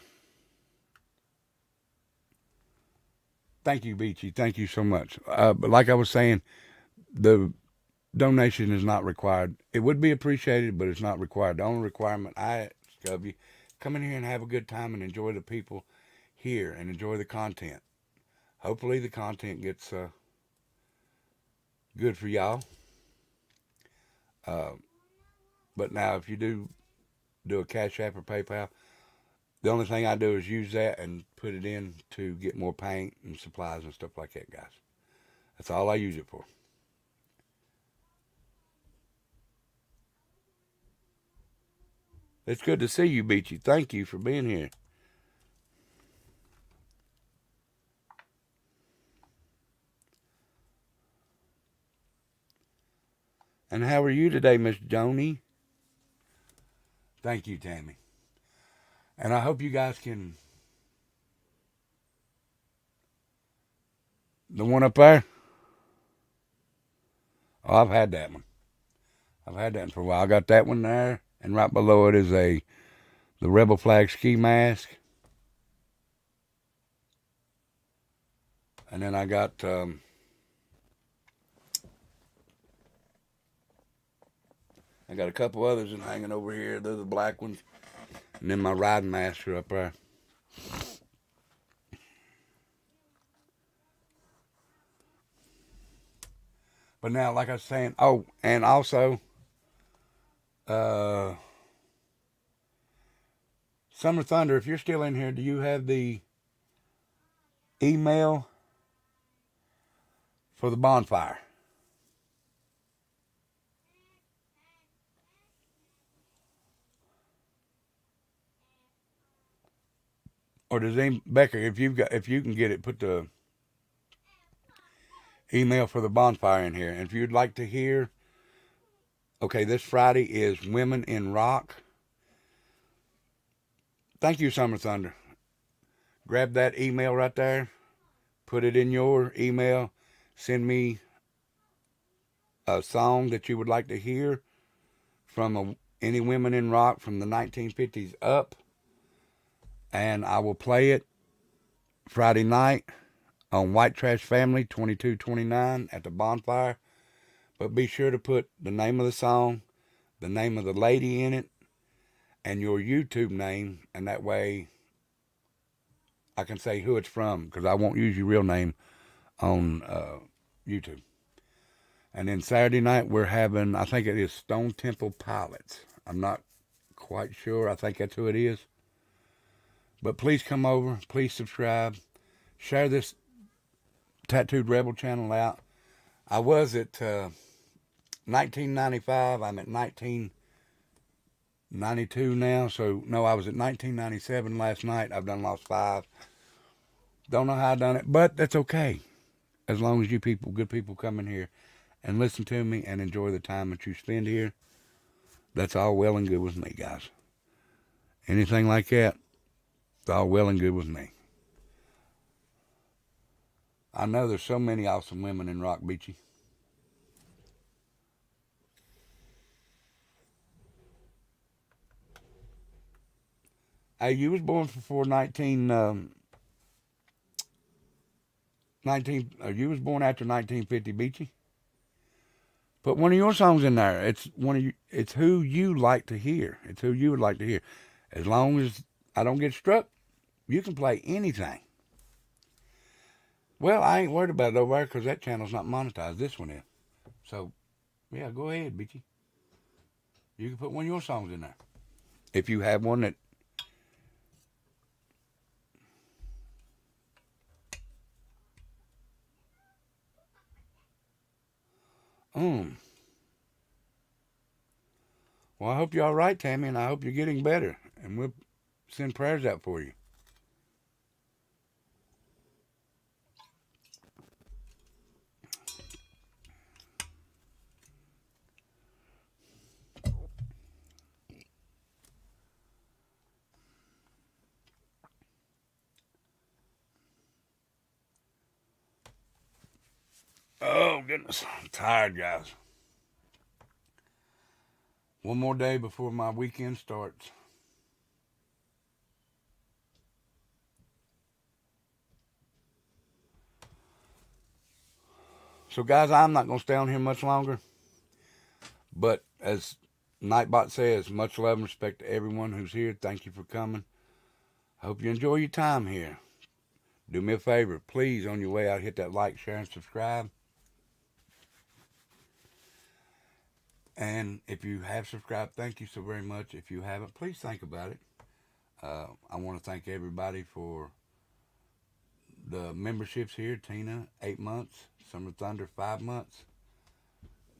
thank you, Beachy. Thank you so much. Uh, but like I was saying, the donation is not required. It would be appreciated, but it's not required. The only requirement I ask of you, come in here and have a good time and enjoy the people here and enjoy the content. Hopefully the content gets uh, good for y'all. Uh, but now if you do do a Cash App or PayPal, the only thing I do is use that and put it in to get more paint and supplies and stuff like that, guys. That's all I use it for. It's good to see you, Beachy. Thank you for being here. And how are you today, Miss Joni? Thank you, Tammy. And I hope you guys can. The one up there? Oh, I've had that one. I've had that one for a while. I got that one there, and right below it is a the Rebel Flag ski mask. And then I got um, I got a couple others in hanging over here. They're the black ones. And then my riding master up there. But now, like I was saying, oh, and also, uh, Summer Thunder, if you're still in here, do you have the email for the bonfire? Or does any Becker, if you've got, if you can get it, put the email for the bonfire in here. And if you'd like to hear, okay, this Friday is Women in Rock. Thank you, Summer Thunder. Grab that email right there, put it in your email. Send me a song that you would like to hear from a, any women in rock from the 1950s up, and I will play it Friday night on White Trash Family 2229 at the bonfire. But be sure to put the name of the song, the name of the lady in it, and your YouTube name, and that way I can say who it's from because I won't use your real name on uh, YouTube. And then Saturday night we're having, I think it is Stone Temple Pilots. I'm not quite sure. I think that's who it is. But please come over. Please subscribe. Share this Tattooed Rebel channel out. I was at uh, 1995. I'm at 1992 now. So, no, I was at 1997 last night. I've done lost five. Don't know how I done it, but that's okay. As long as you people, good people, come in here and listen to me and enjoy the time that you spend here. That's all well and good with me, guys. Anything like that, it's all well and good with me. I know there's so many awesome women in Rock Beachy. Hey, you was born before 19, um, 19 uh, you was born after 1950 Beachy? Put one of your songs in there. It's one of you. It's who you like to hear. It's who you would like to hear. As long as I don't get struck, you can play anything. Well, I ain't worried about it over there because that channel's not monetized. This one is. So, yeah, go ahead, Beachy. You can put one of your songs in there. If you have one that Mm. Well, I hope you're all right, Tammy, and I hope you're getting better. And we'll send prayers out for you. Oh, goodness. I'm tired, guys. One more day before my weekend starts. So, guys, I'm not going to stay on here much longer. But as Nightbot says, much love and respect to everyone who's here. Thank you for coming. I hope you enjoy your time here. Do me a favor, please, on your way out, hit that like, share, and subscribe. And if you have subscribed, thank you so very much. If you haven't, please think about it. Uh, I want to thank everybody for the memberships here. Tina, eight months. Summer Thunder, five months.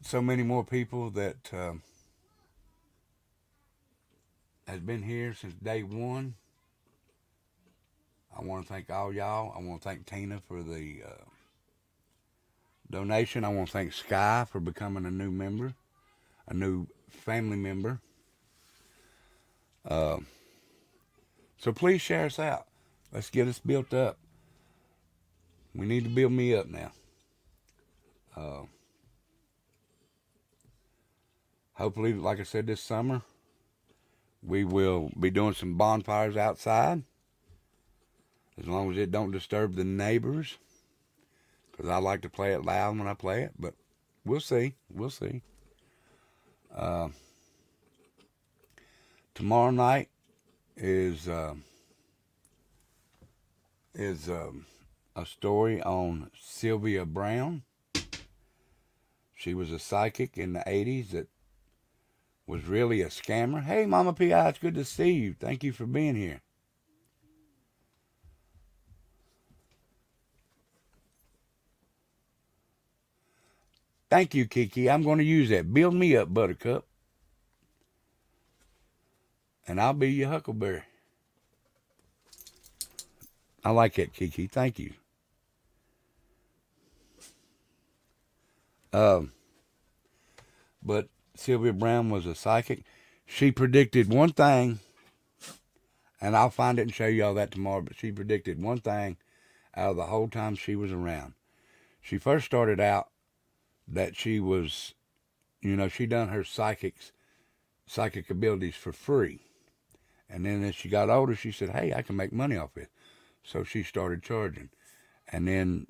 So many more people that uh, has been here since day one. I want to thank all y'all. I want to thank Tina for the uh, donation. I want to thank Sky for becoming a new member a new family member. Uh, so please share us out. Let's get us built up. We need to build me up now. Uh, hopefully, like I said, this summer, we will be doing some bonfires outside. As long as it don't disturb the neighbors. Because I like to play it loud when I play it. But we'll see. We'll see. Uh, tomorrow night is uh, is um, a story on Sylvia Browne. She was a psychic in the 80s that was really a scammer. Hey, Mama P.I., it's good to see you. Thank you for being here. Thank you, Kiki. I'm going to use that. Build me up, Buttercup. And I'll be your Huckleberry. I like that, Kiki. Thank you. Um, but Sylvia Browne was a psychic. She predicted one thing, and I'll find it and show you all that tomorrow. But she predicted one thing, out of the whole time she was around. She first started out that she was, you know, she done her psychics, psychic abilities for free. And then as she got older, she said, hey, I can make money off it. So she started charging. And then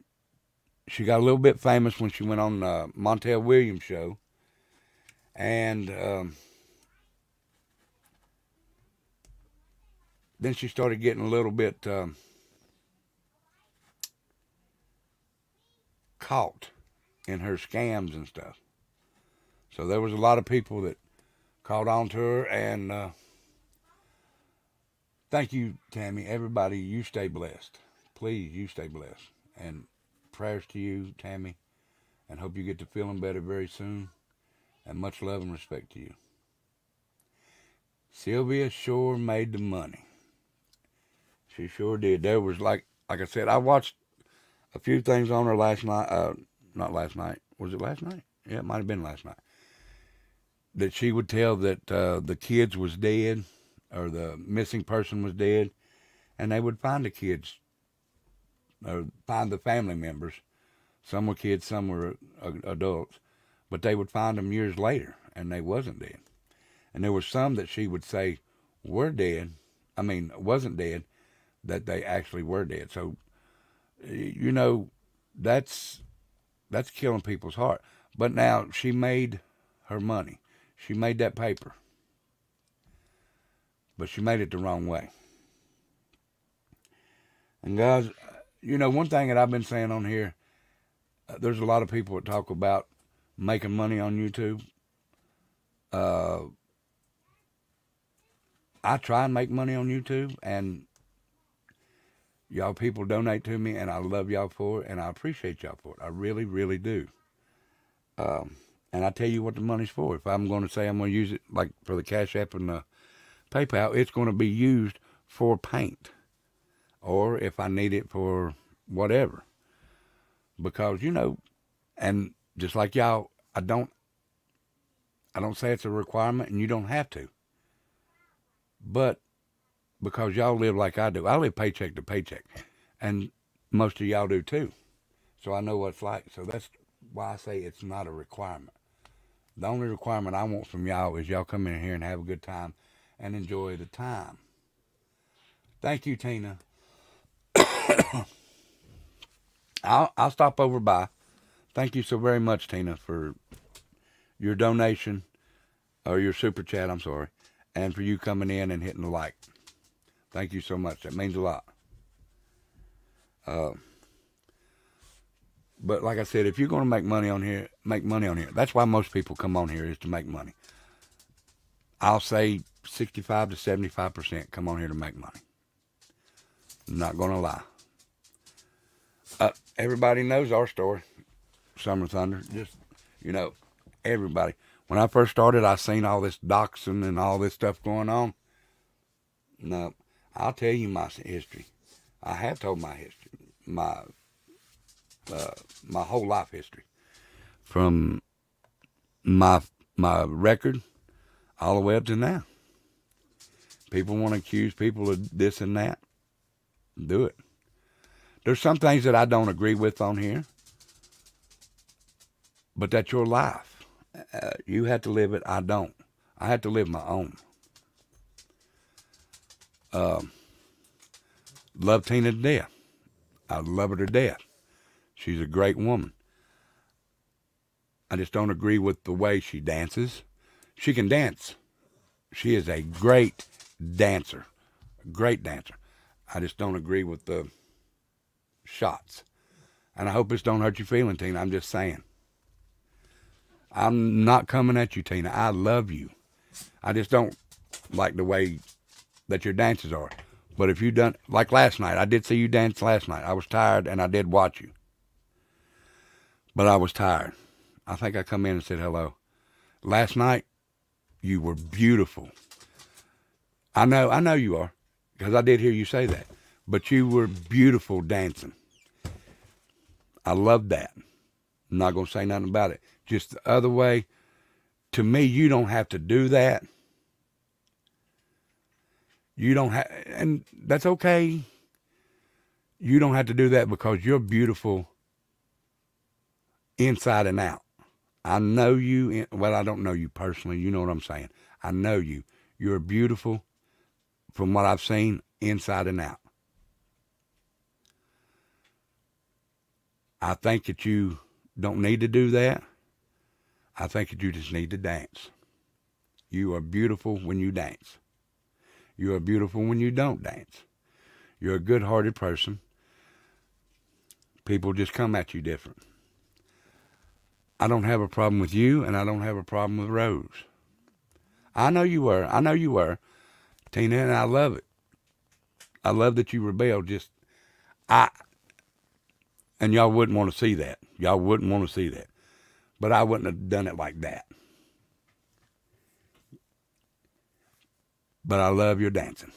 she got a little bit famous when she went on the Montel Williams show. And um, then she started getting a little bit um, caught in her scams and stuff. So there was a lot of people that caught on to her and uh, thank you, Tammy. Everybody, you stay blessed. Please, you stay blessed. And prayers to you, Tammy, and hope you get to feeling better very soon. And much love and respect to you. Sylvia sure made the money. She sure did. There was like, like I said, I watched a few things on her last night. Uh, not last night. Was it last night? Yeah, it might have been last night. That she would tell that uh, the kids was dead, or the missing person was dead, and they would find the kids, or find the family members. Some were kids, some were adults, but they would find them years later, and they wasn't dead. And there were some that she would say were dead. I mean, wasn't dead, that they actually were dead. So, you know, that's that's killing people's heart. But now she made her money. She made that paper. But she made it the wrong way. And guys, you know, one thing that I've been saying on here, uh, there's a lot of people that talk about making money on YouTube. Uh, I try and make money on YouTube, and y'all people donate to me, and I love y'all for it, and I appreciate y'all for it. I really, really do. Um, and I tell you what the money's for. If I'm going to say I'm going to use it, like for the Cash App and the PayPal, it's going to be used for paint, or if I need it for whatever. Because you know, and just like y'all, I don't, I don't say it's a requirement, and you don't have to. But because y'all live like I do. I live paycheck to paycheck, and most of y'all do too. So I know what it's like. So that's why I say it's not a requirement. The only requirement I want from y'all is y'all come in here and have a good time and enjoy the time. Thank you, Tina. I'll I'll stop over by. Thank you so very much, Tina, for your donation or your super chat. I'm sorry, and for you coming in and hitting the like. Thank you so much. That means a lot. Uh, but like I said, if you're going to make money on here, make money on here. That's why most people come on here is to make money. I'll say 65 to 75% come on here to make money. I'm not going to lie. Uh, everybody knows our story, Summer Thunder. Just, you know, everybody. When I first started, I seen all this doxing and all this stuff going on. No, I'll tell you my history. I have told my history, my uh, my whole life history, from my my record all the way up to now. People want to accuse people of this and that. Do it. There's some things that I don't agree with on here, but that's your life. Uh, you have to live it. I don't. I have to live my own. Um, love Tina to death. I love her to death. She's a great woman. I just don't agree with the way she dances. She can dance. She is a great dancer, great dancer. I just don't agree with the shots. And I hope this don't hurt your feeling, Tina. I'm just saying. I'm not coming at you, Tina. I love you. I just don't like the way that your dances are. But if you done like last night, I did see you dance last night. I was tired and I did watch you. But I was tired. I think I come in and said hello. Last night, you were beautiful. I know, I know you are, because I did hear you say that. But you were beautiful dancing. I love that. I'm not gonna say nothing about it. Just the other way, to me, you don't have to do that. You don't have, and that's okay. you don't have to do that because you're beautiful inside and out. I know you. In, well, I don't know you personally. You know what I'm saying. I know you. You're beautiful from what I've seen inside and out. I think that you don't need to do that. I think that you just need to dance. You are beautiful when you dance. You are beautiful when you don't dance. You're a good hearted person. People just come at you different. I don't have a problem with you, and I don't have a problem with Rose. I know you were. I know you were. Tina, and I love it. I love that you rebelled. Just, I, and y'all wouldn't want to see that. Y'all wouldn't want to see that. But I wouldn't have done it like that. But I love your dancing.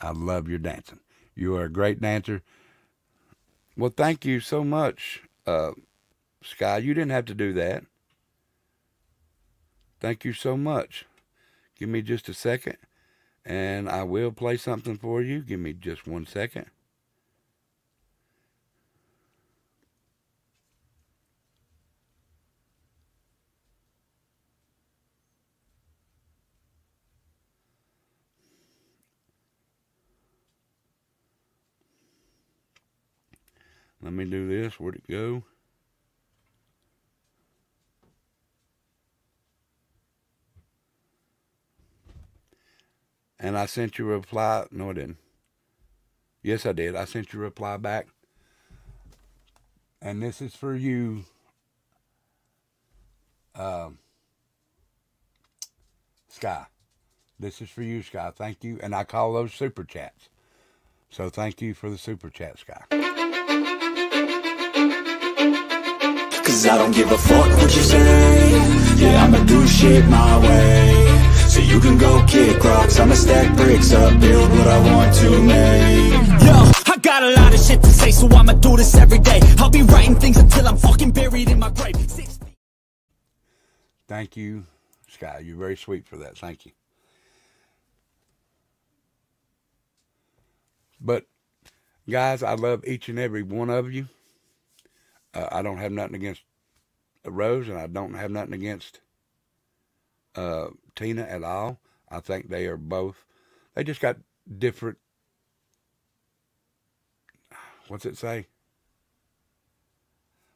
I love your dancing. You are a great dancer. Well, thank you so much, uh, Sky. You didn't have to do that. Thank you so much. Give me just a second, and I will play something for you. Give me just one second. Let me do this. Where'd it go? And I sent you a reply. No, I didn't. Yes, I did. I sent you a reply back. And this is for you, um, Sky. This is for you, Sky. Thank you. And I call those super chats. So thank you for the super chat, Sky. Cause I don't give a fuck what you say Yeah, I'ma do shit my way So you can go kick rocks I'ma stack bricks up, build what I want to make Yo, I got a lot of shit to say, so I'ma do this every day. I'll be writing things until I'm fucking buried in my grave. Six Thank you, Sky. You're very sweet for that. Thank you. But, guys, I love each and every one of you. Uh, I don't have nothing against Rose, and I don't have nothing against uh, Tina at all. I think they are both. They just got different. What's it say?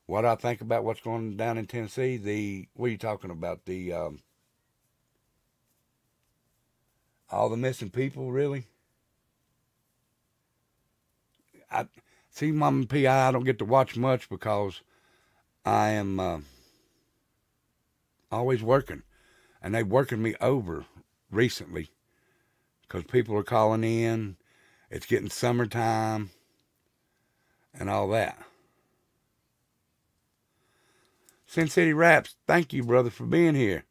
What I think about what's going down in Tennessee. The what are you talking about? The um, all the missing people, really. I see, Mom and Pi. I don't get to watch much because I am uh, always working, and they working me over recently because people are calling in. It's getting summertime and all that. Sin City Raps, thank you, brother, for being here.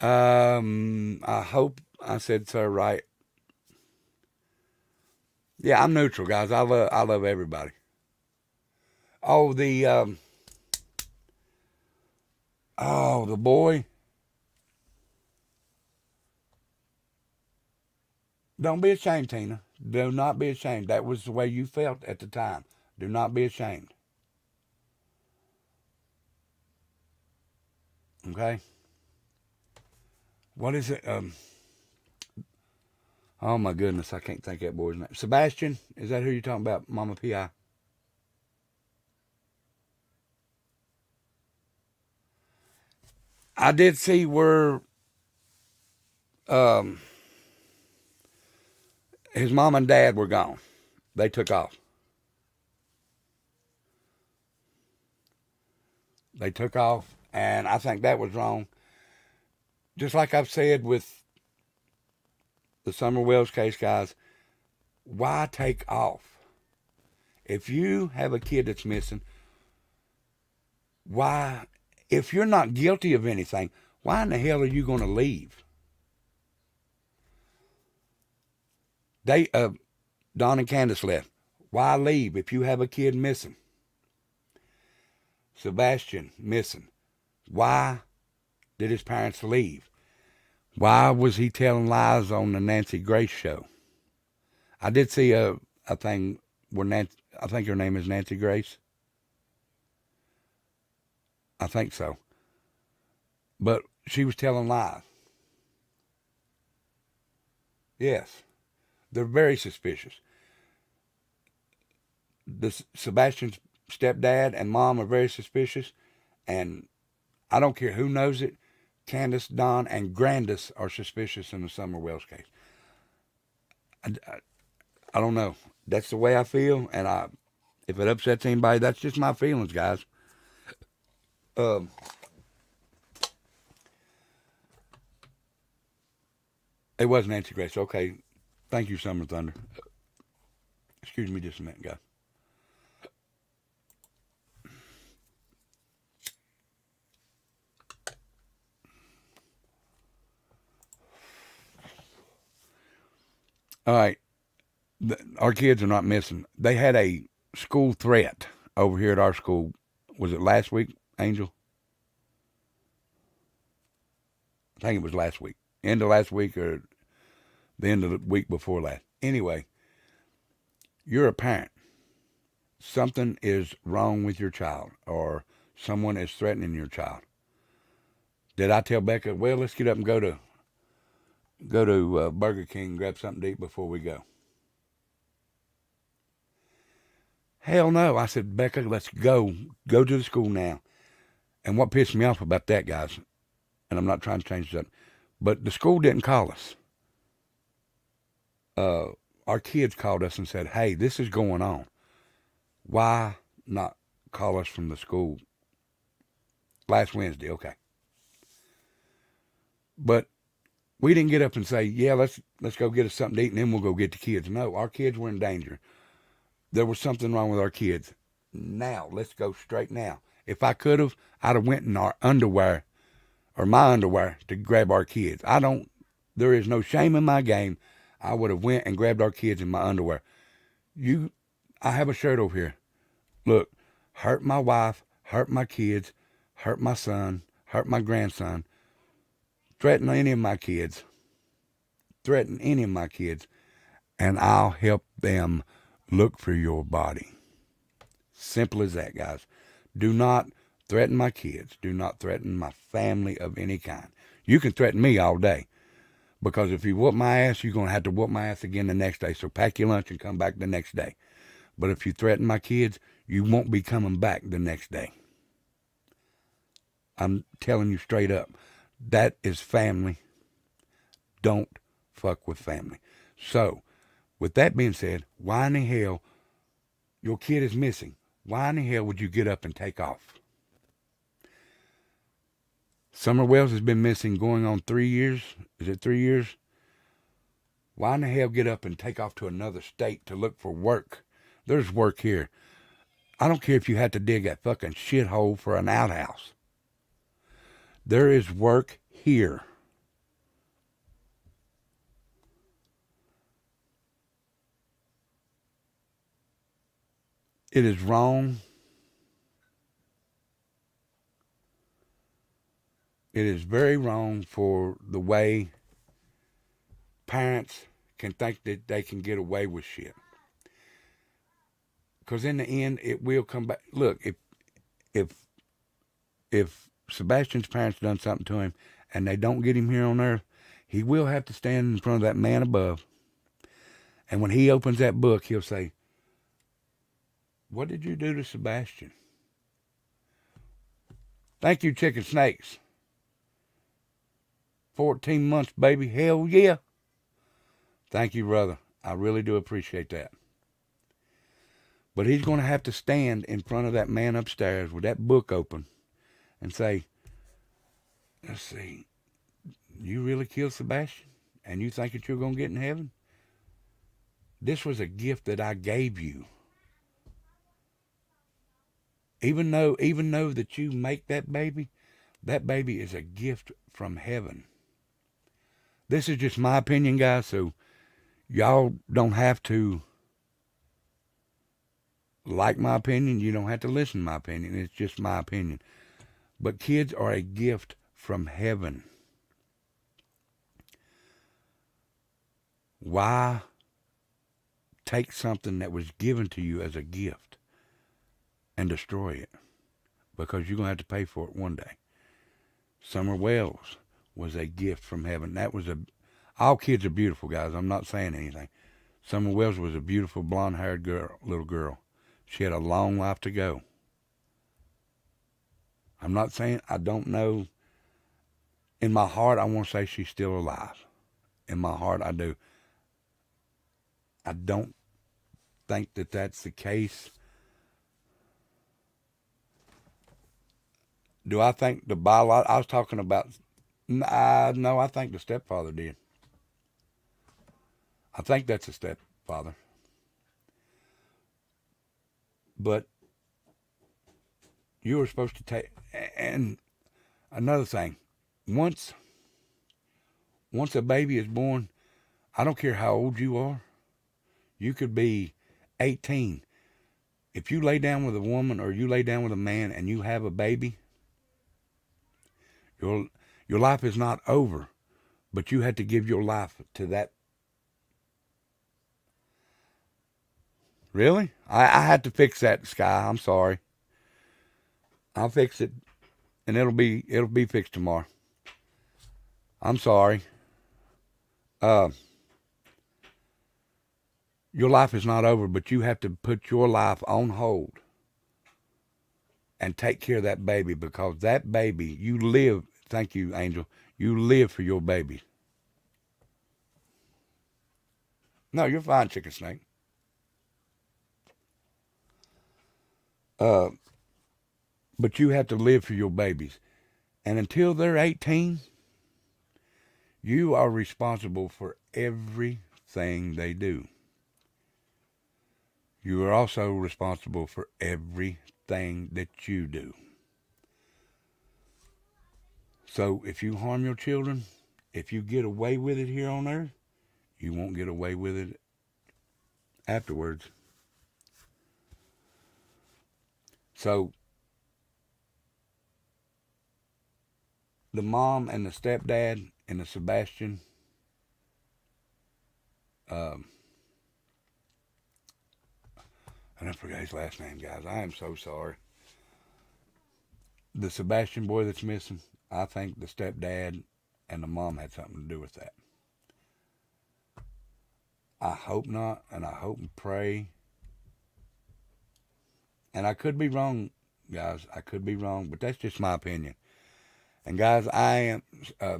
Um, I hope I said so right. Yeah, I'm neutral, guys. I love I love everybody. Oh, the um, oh the boy. Don't be ashamed, Tina. Do not be ashamed. That was the way you felt at the time. Do not be ashamed. Okay. What is it? Um. Oh my goodness, I can't think of that boy's name. Sebastian, is that who you're talking about? Mama Pi. I did see where um his mom and dad were gone. They took off. They took off, and I think that was wrong. Just like I've said with the Summer Wells case, guys, why take off? If you have a kid that's missing, why, if you're not guilty of anything, why in the hell are you going to leave? They, uh, Don and Candace left. Why leave if you have a kid missing? Sebastian missing. Why did his parents leave? Why was he telling lies on the Nancy Grace show? I did see a, a thing where Nancy, I think her name is Nancy Grace. I think so. But she was telling lies. Yes. They're very suspicious. The Sebastian's stepdad and mom are very suspicious, and I don't care who knows it. Candace, Don, and Grandis are suspicious in the Summer Wells case. I, I, I don't know. That's the way I feel, and I, if it upsets anybody, that's just my feelings, guys. Um, it was Nancy Grace. Okay, thank you, Summer Thunder. Excuse me just a minute, guys. All right. The, our kids are not missing. They had a school threat over here at our school. Was it last week, Angel? I think it was last week. End of last week or the end of the week before last. Anyway, you're a parent. Something is wrong with your child or someone is threatening your child. Did I tell Becca, well, let's get up and go to go to uh, Burger King and grab something to eat before we go. Hell no. I said, Becca, let's go. Go to the school now. And what pissed me off about that, guys, and I'm not trying to change that, but the school didn't call us. Uh, our kids called us and said, hey, this is going on. Why not call us from the school last Wednesday? Okay. But we didn't get up and say, "Yeah, let's let's go get us something to eat, and then we'll go get the kids." No, our kids were in danger. There was something wrong with our kids. Now, let's go straight now. If I could have, I'd have went in our underwear or my underwear to grab our kids. I don't. There is no shame in my game. I would have went and grabbed our kids in my underwear. You, I have a shirt over here. Look, hurt my wife, hurt my kids, hurt my son, hurt my grandson threaten any of my kids, threaten any of my kids, and I'll help them look for your body. Simple as that, guys. Do not threaten my kids. Do not threaten my family of any kind. You can threaten me all day. Because if you whoop my ass, you're going to have to whoop my ass again the next day. So pack your lunch and come back the next day. But if you threaten my kids, you won't be coming back the next day. I'm telling you straight up. That is family. Don't fuck with family. So, with that being said, why in the hell your kid is missing? Why in the hell would you get up and take off? Summer Wells has been missing going on three years. Is it three years? Why in the hell get up and take off to another state to look for work? There's work here. I don't care if you had to dig that fucking shithole for an outhouse. There is work here. It is wrong. It is very wrong for the way parents can think that they can get away with shit. Because in the end, it will come back. Look, if if if Sebastian's parents done something to him and they don't get him here on earth, he will have to stand in front of that man above. And when he opens that book, he'll say, What did you do to Sebastian? Thank you, chicken snakes. 14 months, baby. Hell yeah. Thank you, brother. I really do appreciate that. But he's going to have to stand in front of that man upstairs with that book open and say, let's see, you really killed Sebastian and you think that you're going to get in heaven? This was a gift that I gave you. Even though, even though that you make that baby, that baby is a gift from heaven. This is just my opinion, guys, so y'all don't have to like my opinion. You don't have to listen to my opinion. It's just my opinion. But kids are a gift from heaven. Why take something that was given to you as a gift and destroy it because you're going to have to pay for it one day. Summer Wells was a gift from heaven. That was a. All kids are beautiful, guys. I'm not saying anything. Summer Wells was a beautiful blonde-haired girl, little girl. She had a long life to go. I'm not saying I don't know. In my heart, I want to say she's still alive. In my heart, I do. I don't think that that's the case. Do I think the biolog? I was talking about. Uh, no, I think the stepfather did. I think that's a stepfather. But you were supposed to take. And another thing, once once a baby is born, I don't care how old you are. You could be 18. If you lay down with a woman or you lay down with a man and you have a baby, your your life is not over, but you had to give your life to that. Really? I, I had to fix that, Sky. I'm sorry. I'll fix it, and it'll be it'll be fixed tomorrow. I'm sorry. Uh, your life is not over, but you have to put your life on hold and take care of that baby because that baby, you live, thank you, Angel, you live for your baby. No, you're fine, Chicken Snake. Uh, but you have to live for your babies. And until they're 18, you are responsible for everything they do. You are also responsible for everything that you do. So if you harm your children, if you get away with it here on earth, you won't get away with it afterwards. So the mom and the stepdad and the Sebastian um, and I forgot his last name, guys. I am so sorry. The Sebastian boy that's missing, I think the stepdad and the mom had something to do with that. I hope not, and I hope and pray. And I could be wrong, guys. I could be wrong, but that's just my opinion. And guys, I am uh,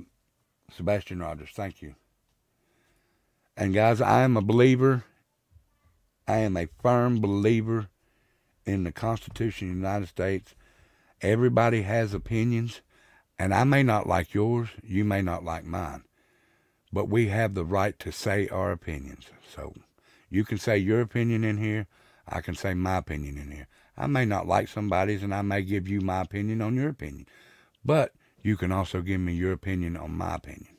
Sebastian Rogers. Thank you. And guys, I am a believer I am a firm believer in the Constitution of the United States. Everybody has opinions, and I may not like yours, you may not like mine, but we have the right to say our opinions. So you can say your opinion in here, I can say my opinion in here. I may not like somebody's, and I may give you my opinion on your opinion, but you can also give me your opinion on my opinion.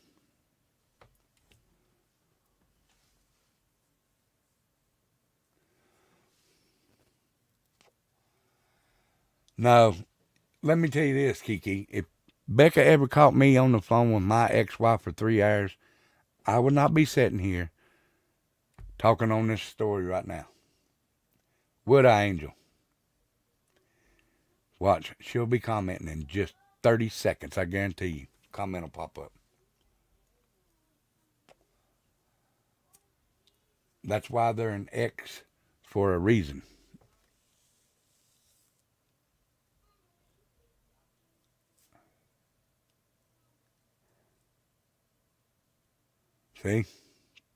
No, let me tell you this, Kiki. If Becca ever caught me on the phone with my ex-wife for three hours, I would not be sitting here talking on this story right now. Would I, Angel? Watch, she'll be commenting in just 30 seconds, I guarantee you. Comment will pop up. That's why they're an ex for a reason. See?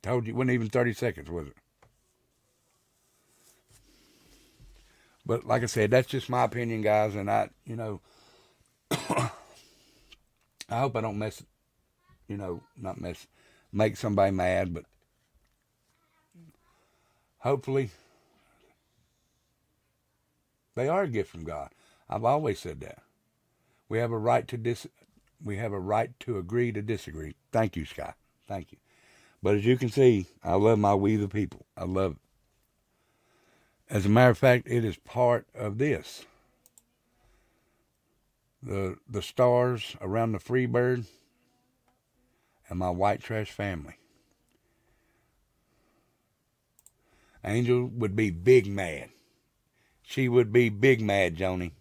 Told you, it wasn't even 30 seconds, was it? But like I said, that's just my opinion, guys. And I, you know, I hope I don't mess, you know, not mess, make somebody mad, but hopefully they are a gift from God. I've always said that. We have a right to dis, we have a right to agree to disagree. Thank you, Scott. Thank you. But as you can see, I love my We the People. I love it. As a matter of fact, it is part of this. The the stars around the free bird and my white trash family. Angel would be big mad. She would be big mad, Joni.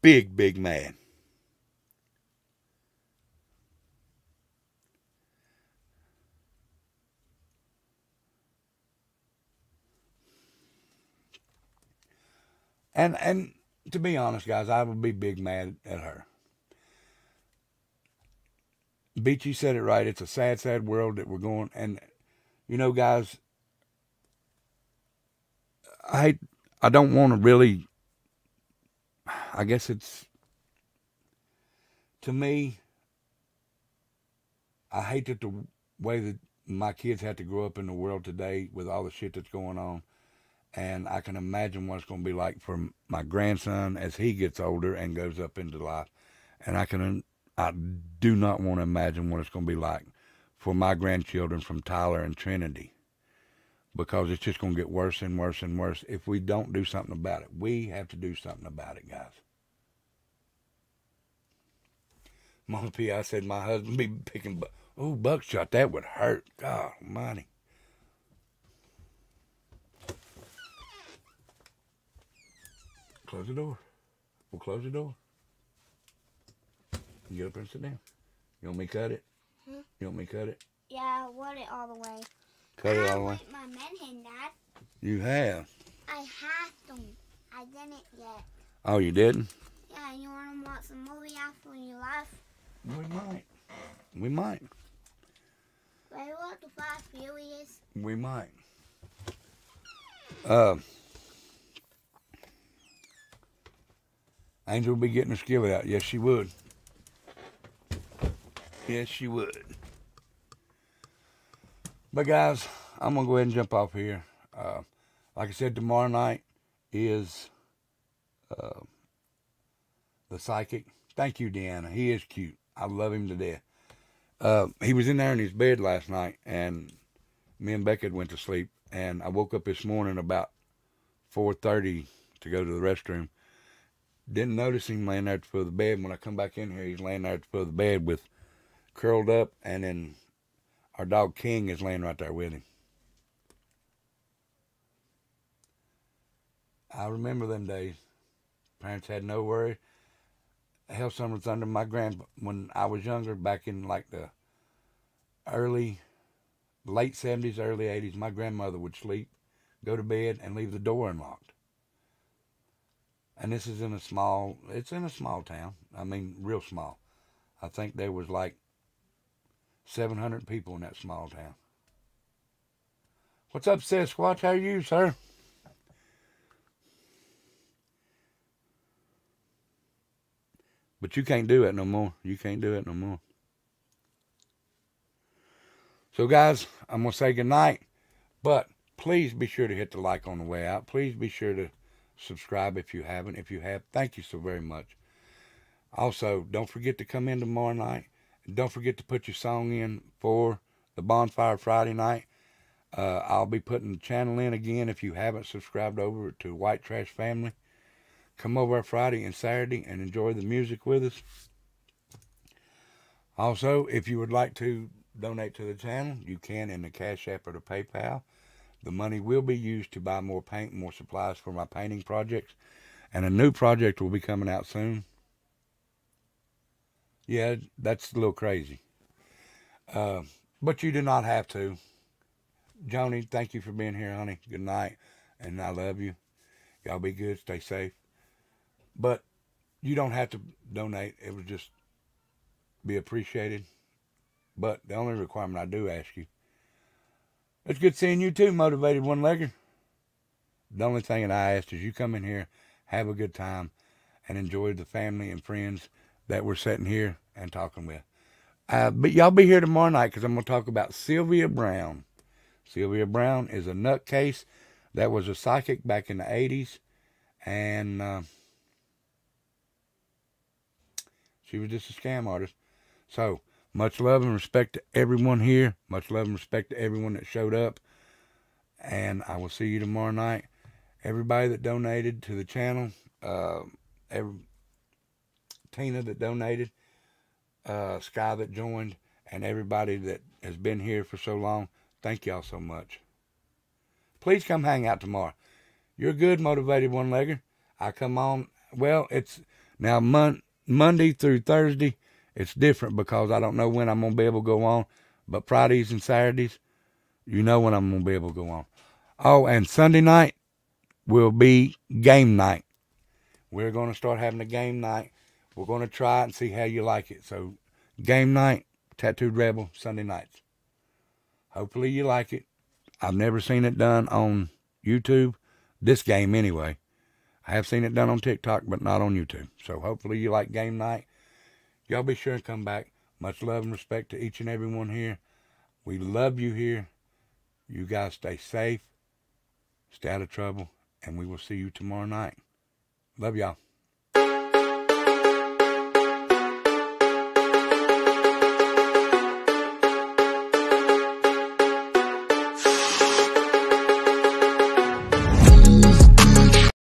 Big, big mad. And and to be honest, guys, I would be big mad at her. Beachy said it right. It's a sad, sad world that we're going. And you know, guys, I I don't want to really. I guess it's to me. I hate that the way that my kids have to grow up in the world today with all the shit that's going on and I can imagine what it's going to be like for my grandson as he gets older and goes up into life. And I can, I do not want to imagine what it's going to be like for my grandchildren from Tyler and Trinity, because it's just going to get worse and worse and worse if we don't do something about it. We have to do something about it, guys. Mama P, I said my husband be picking, oh, buckshot, that would hurt. God almighty. Close the door. We'll close the door. You get up and sit down. You want me to cut it? Hmm? You want me to cut it? Yeah, I want it all the way. Cut it I all the way. my mention, Dad. You have. I have to. I didn't yet. Oh, you didn't? Yeah, you want to watch a movie after you left? We might. We might. Ready what the Fast Furious? We might. Uh, Angel would be getting her skillet out. Yes, she would. Yes, she would. But guys, I'm gonna go ahead and jump off here. Uh, like I said, tomorrow night is uh, the psychic. Thank you, Deanna. He is cute. I love him to death. Uh, he was in there in his bed last night, and me and Beckett went to sleep. And I woke up this morning about 4:30 to go to the restroom. Didn't notice him laying there at the bed. When I come back in here, he's laying there at the bed with curled up, and then our dog King is laying right there with him. I remember them days. Parents had no worry. Hell, summer thunder. My grand when I was younger, back in like the early, late seventies, early eighties, my grandmother would sleep, go to bed, and leave the door unlocked. And this is in a small. It's in a small town. I mean, real small. I think there was like 700 people in that small town. What's up, Sasquatch? How are you, sir? But you can't do it no more. You can't do it no more. So, guys, I'm to say goodnight. But please be sure to hit the like on the way out. Please be sure to subscribe if you haven't. If you have, thank you so very much. Also, don't forget to come in tomorrow night. Don't forget to put your song in for the Bonfire Friday night. Uh, I'll be putting the channel in again if you haven't subscribed over to White Trash Family. Come over Friday and Saturday and enjoy the music with us. Also, if you would like to donate to the channel, you can in the Cash App or the PayPal. The money will be used to buy more paint, more supplies for my painting projects. And a new project will be coming out soon. Yeah, that's a little crazy. Uh, but you do not have to. Joni, thank you for being here, honey. Good night. And I love you. Y'all be good. Stay safe. But you don't have to donate. It would just be appreciated. But the only requirement I do ask you, it's good seeing you too, motivated one legger. The only thing that I ask is you come in here, have a good time, and enjoy the family and friends that we're sitting here and talking with. Uh, but y'all be here tomorrow night because I'm going to talk about Sylvia Browne. Sylvia Browne is a nutcase that was a psychic back in the 80s. And uh, she was just a scam artist. So, much love and respect to everyone here. Much love and respect to everyone that showed up. And I will see you tomorrow night. Everybody that donated to the channel, uh, every, Tina that donated, uh, Sky that joined, and everybody that has been here for so long. Thank y'all so much. please come hang out tomorrow. You're good, motivated one legger. I come on. Well, it's now mon- Monday through Thursday. It's different because I don't know when I'm gonna be able to go on. But Fridays and Saturdays, you know when I'm gonna be able to go on. Oh, and Sunday night will be game night. We're gonna start having a game night. We're gonna try it and see how you like it. So, game night, Tattooed Rebel, Sunday nights. Hopefully you like it. I've never seen it done on YouTube. This game anyway. I have seen it done on TikTok, but not on YouTube. So hopefully you like game night. Y'all be sure and come back. Much love and respect to each and every one here. We love you here. You guys stay safe, stay out of trouble, and we will see you tomorrow night. Love y'all.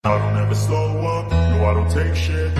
I don't ever slow up, no I don't take shit